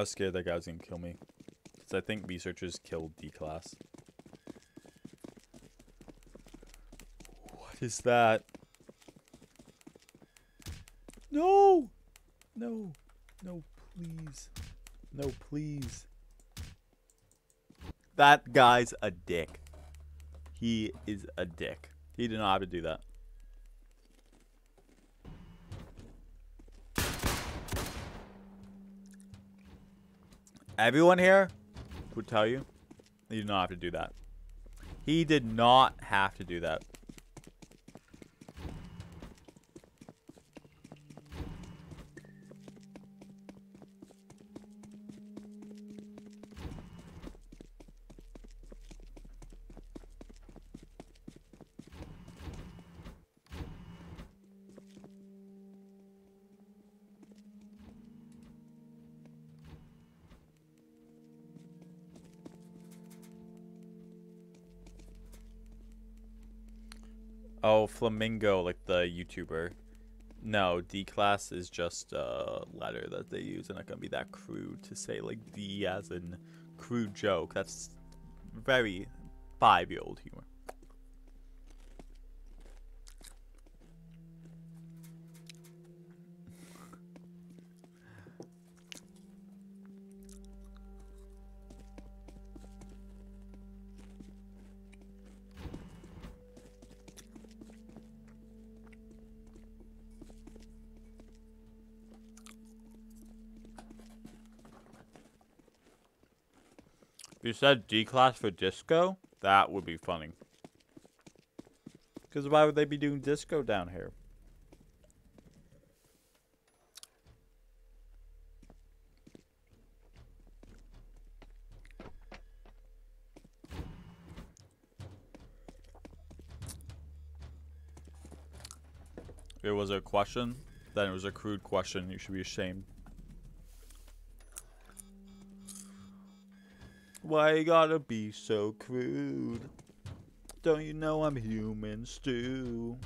I was scared that guy was gonna kill me. Because I think researchers killed D-Class. What is that? No! No. No, please. No, please. That guy's a dick. He is a dick. He did not have to do that. Everyone here would tell you you do not have to do that. He did not have to do that. Flamingo, like the YouTuber. No, D class is just a letter that they use, and not gonna be that crude to say like D as in crude joke. That's very five year old humor. You said D class for disco, that would be funny. Because why would they be doing disco down here? It was a question, then it was a crude question. You should be ashamed. Why you gotta be so crude? Don't you know I'm human stew?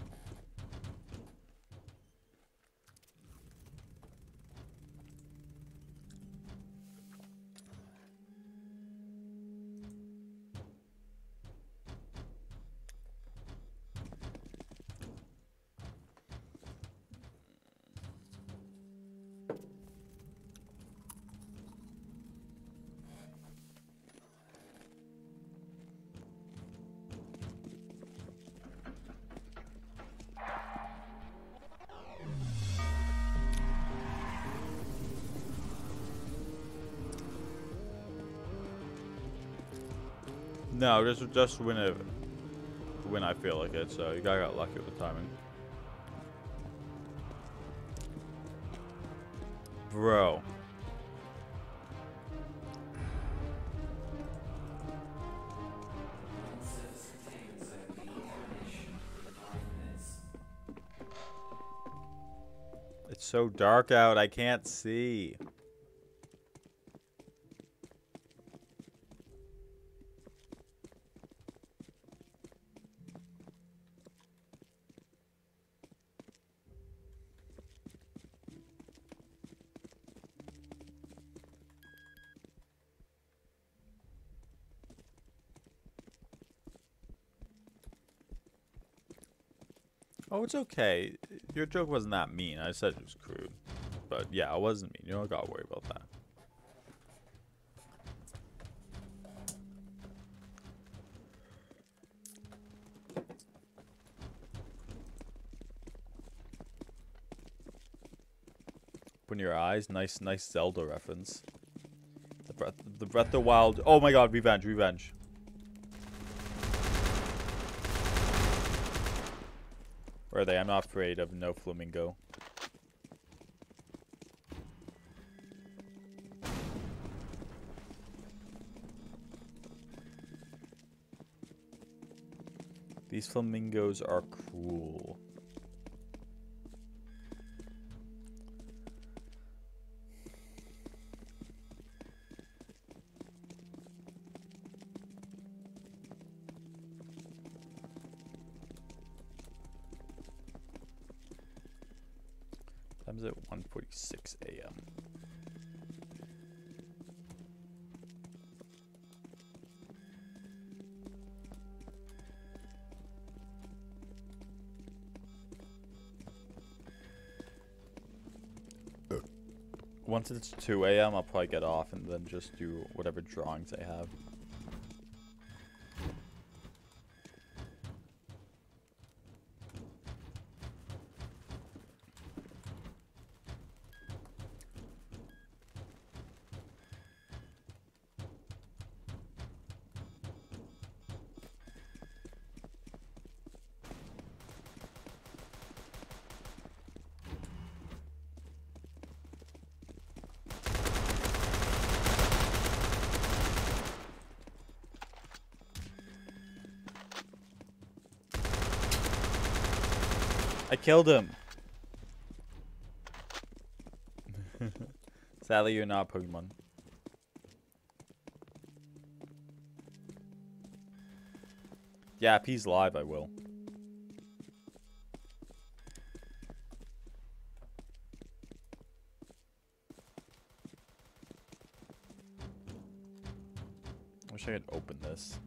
Just just whenever. when I feel like it, so you guy got lucky with the timing. Bro. It's so dark out, I can't see. Oh, it's okay. Your joke wasn't that mean. I said it was crude. But yeah, I wasn't mean. You don't gotta worry about that. Open your eyes. Nice, nice Zelda reference. The breath, the Breath of the Wild. Oh my God! Revenge, revenge. Where are they? I'm not afraid of no flamingo. These flamingos are cruel. Once it's 2 a.m., I'll probably get off and then just do whatever drawings I have. Killed him. [LAUGHS] Sadly, you're not Pokemon. Yeah, if he's live, I will. Wish I could open this.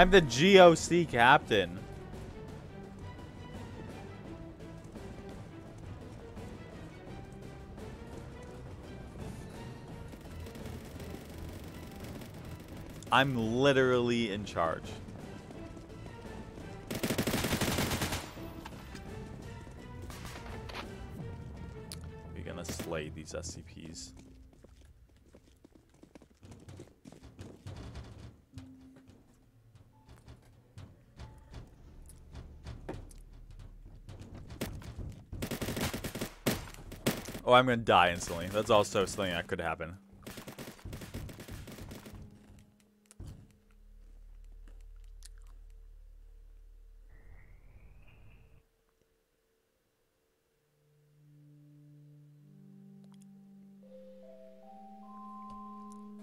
I'm the GOC captain. I'm literally in charge. We're gonna slay these SCPs. Oh, I'm gonna die instantly. That's also something that could happen.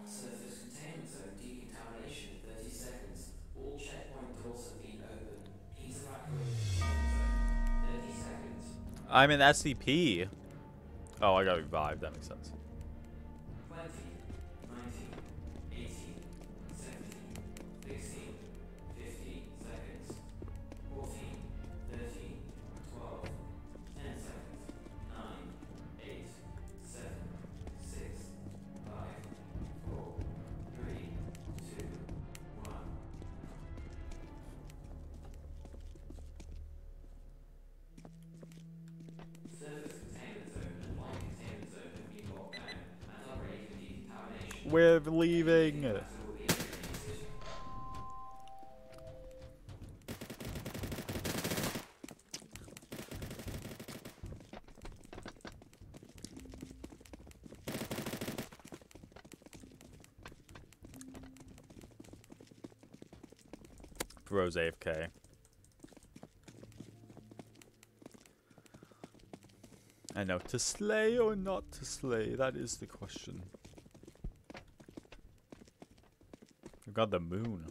Surface containment zone decontamination in 30 seconds. All checkpoint doors have been opened. Please evacuate the containment zone. 30 seconds. I'm an SCP. Oh, I got revived. That makes sense. Bro's AFK. I know, to slay or not to slay, that is the question. We've got the moon.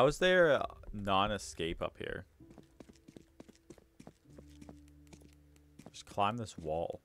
How is there a non-escape up here? Just climb this wall.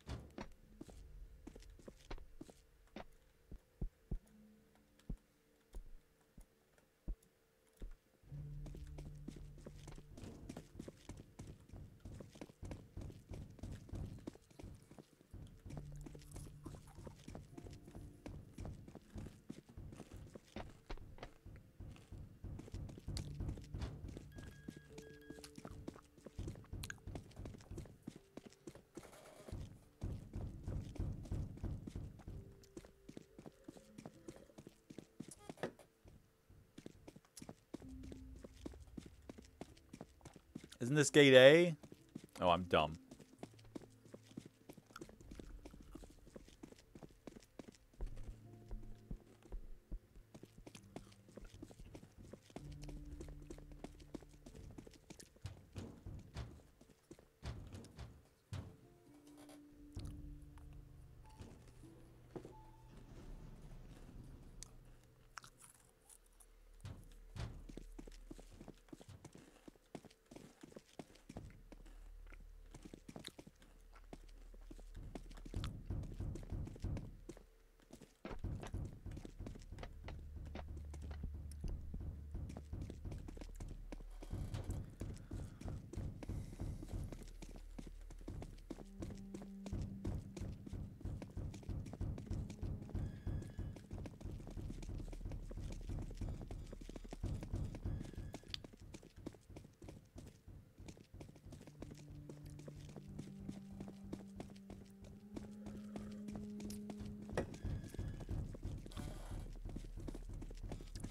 Isn't this gate A? Oh, I'm dumb.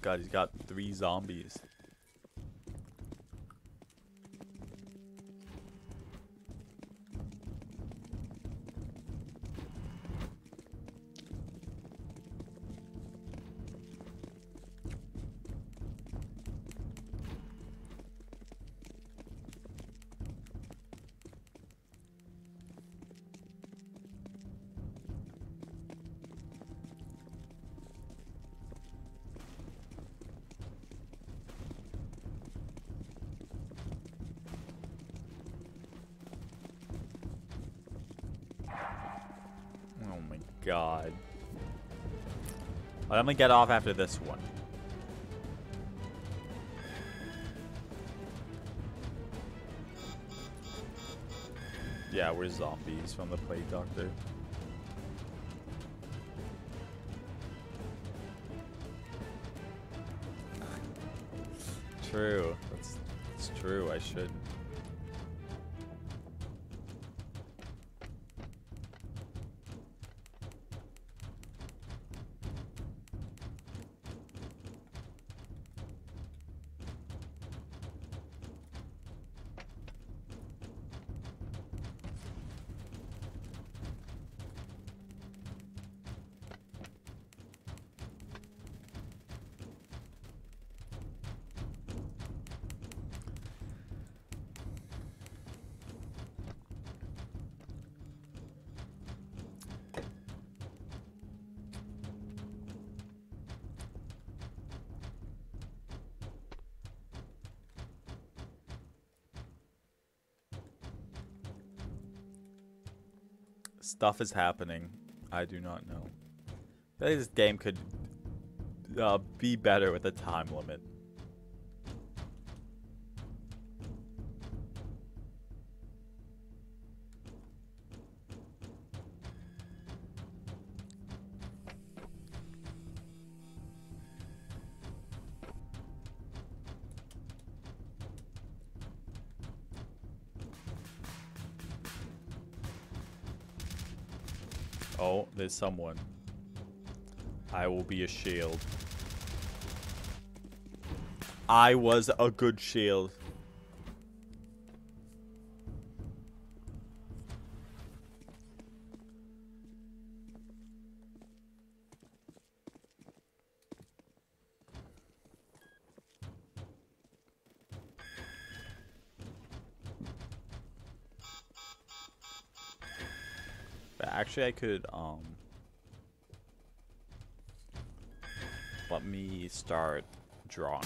God, he's got three zombies. I'm gonna get off after this one. Yeah, we're zombies from the Plague Doctor. True. That's, that's true. I should. Stuff is happening. I do not know. This game could uh, be better with a time limit. Someone. I will be a shield. I was a good shield. But actually I could um start drawing.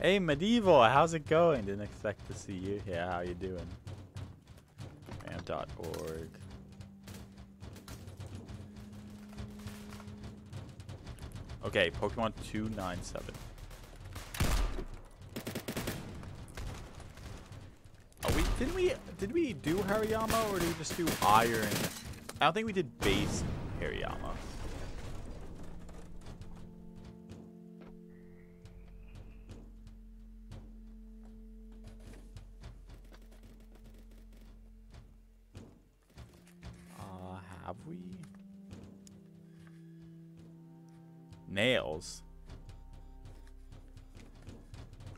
Hey Medieval, how's it going? Didn't expect to see you here. How you doing? Fam.org. Okay, Pokemon 297. Oh, we didn't we did we do Hariyama or did we just do Iron? I don't think we did base Hariyama. Nails.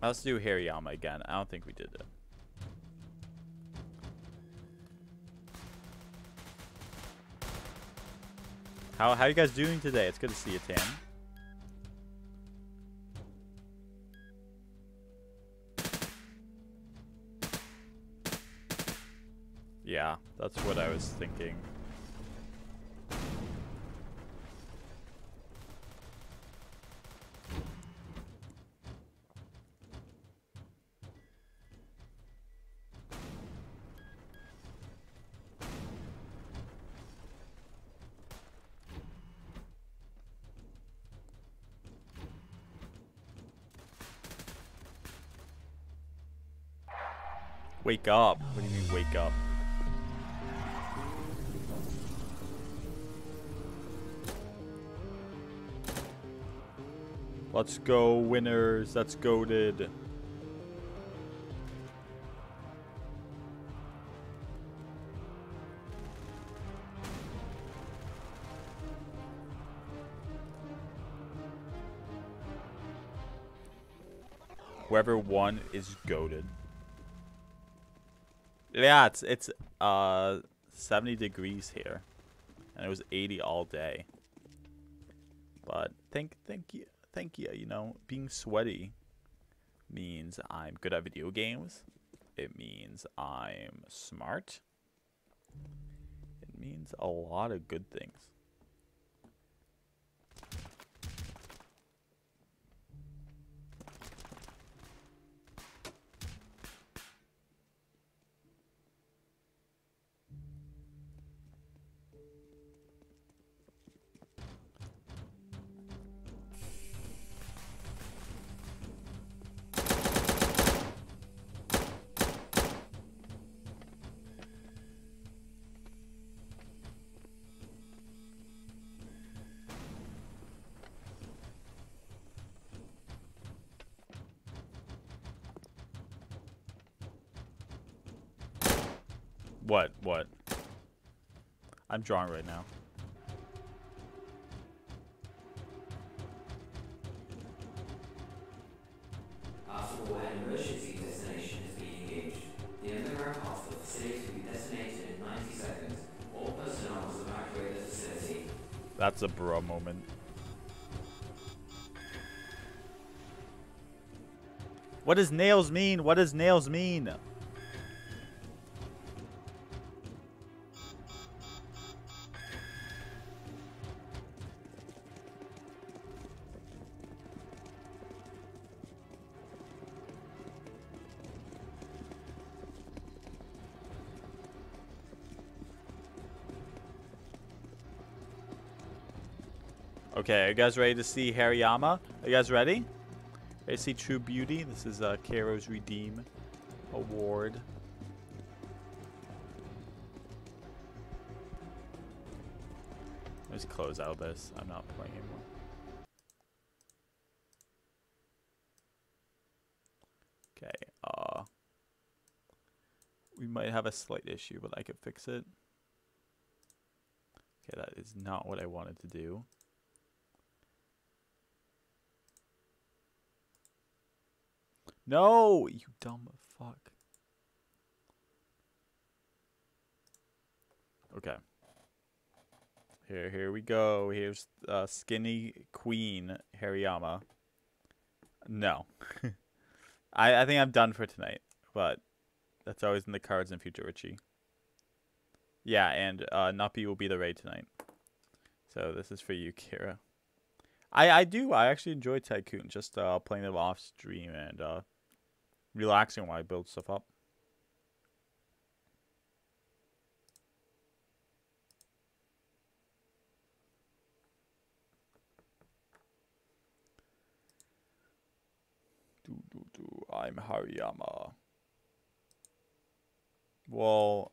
Let's do Hariyama again. I don't think we did it. How how you guys doing today? It's good to see you, Tam. Yeah, that's what I was thinking. Wake up. What do you mean wake up? Let's go winners. Let's goaded. Whoever won is goaded. Yeah, it's it's uh 70 degrees here. And it was 80 all day. But thank thank you thank you, you know, being sweaty means I'm good at video games. It means I'm smart. It means a lot of good things. Must evacuate the facility. That's a bro moment. What does nails mean? What does nails mean? Okay, are you guys ready to see Hariyama? Are you guys ready? Ready to see True Beauty? This is uh, Kairo's Redeem Award. Let's close out this. I'm not playing anymore. Okay, uh... We might have a slight issue, but I could fix it. Okay, that is not what I wanted to do. No, you dumb fuck. Okay. Here, here we go. Here's uh, skinny queen Hariyama. No, [LAUGHS] I I think I'm done for tonight. But that's always in the cards in future, Richie. Yeah, and uh, Nuppy will be the raid tonight. So this is for you, Kira. I I do. I actually enjoy Tycoon. Just uh, playing them off stream and uh, relaxing while I build stuff up. Do, do, do. I'm Hariyama. Well,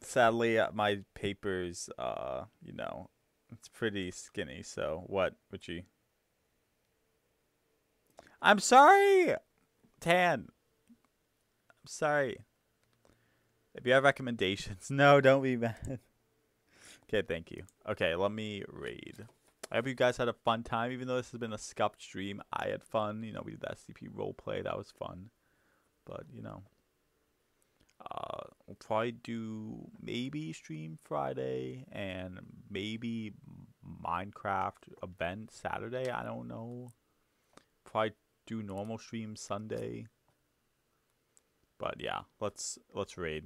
sadly, uh, my paper's, uh, you know, it's pretty skinny. So what, Richie? I'm sorry, Tan. Sorry. If you have recommendations, [LAUGHS] no, don't be mad. okay, thank you. Okay, let me raid. I hope you guys had a fun time. Even though this has been a scuffed stream, I had fun. You know, we did that SCP roleplay. That was fun. But, you know. Uh, we'll probably do maybe stream Friday and maybe Minecraft event Saturday. I don't know. Probably do normal stream Sunday. But yeah, let's let's raid.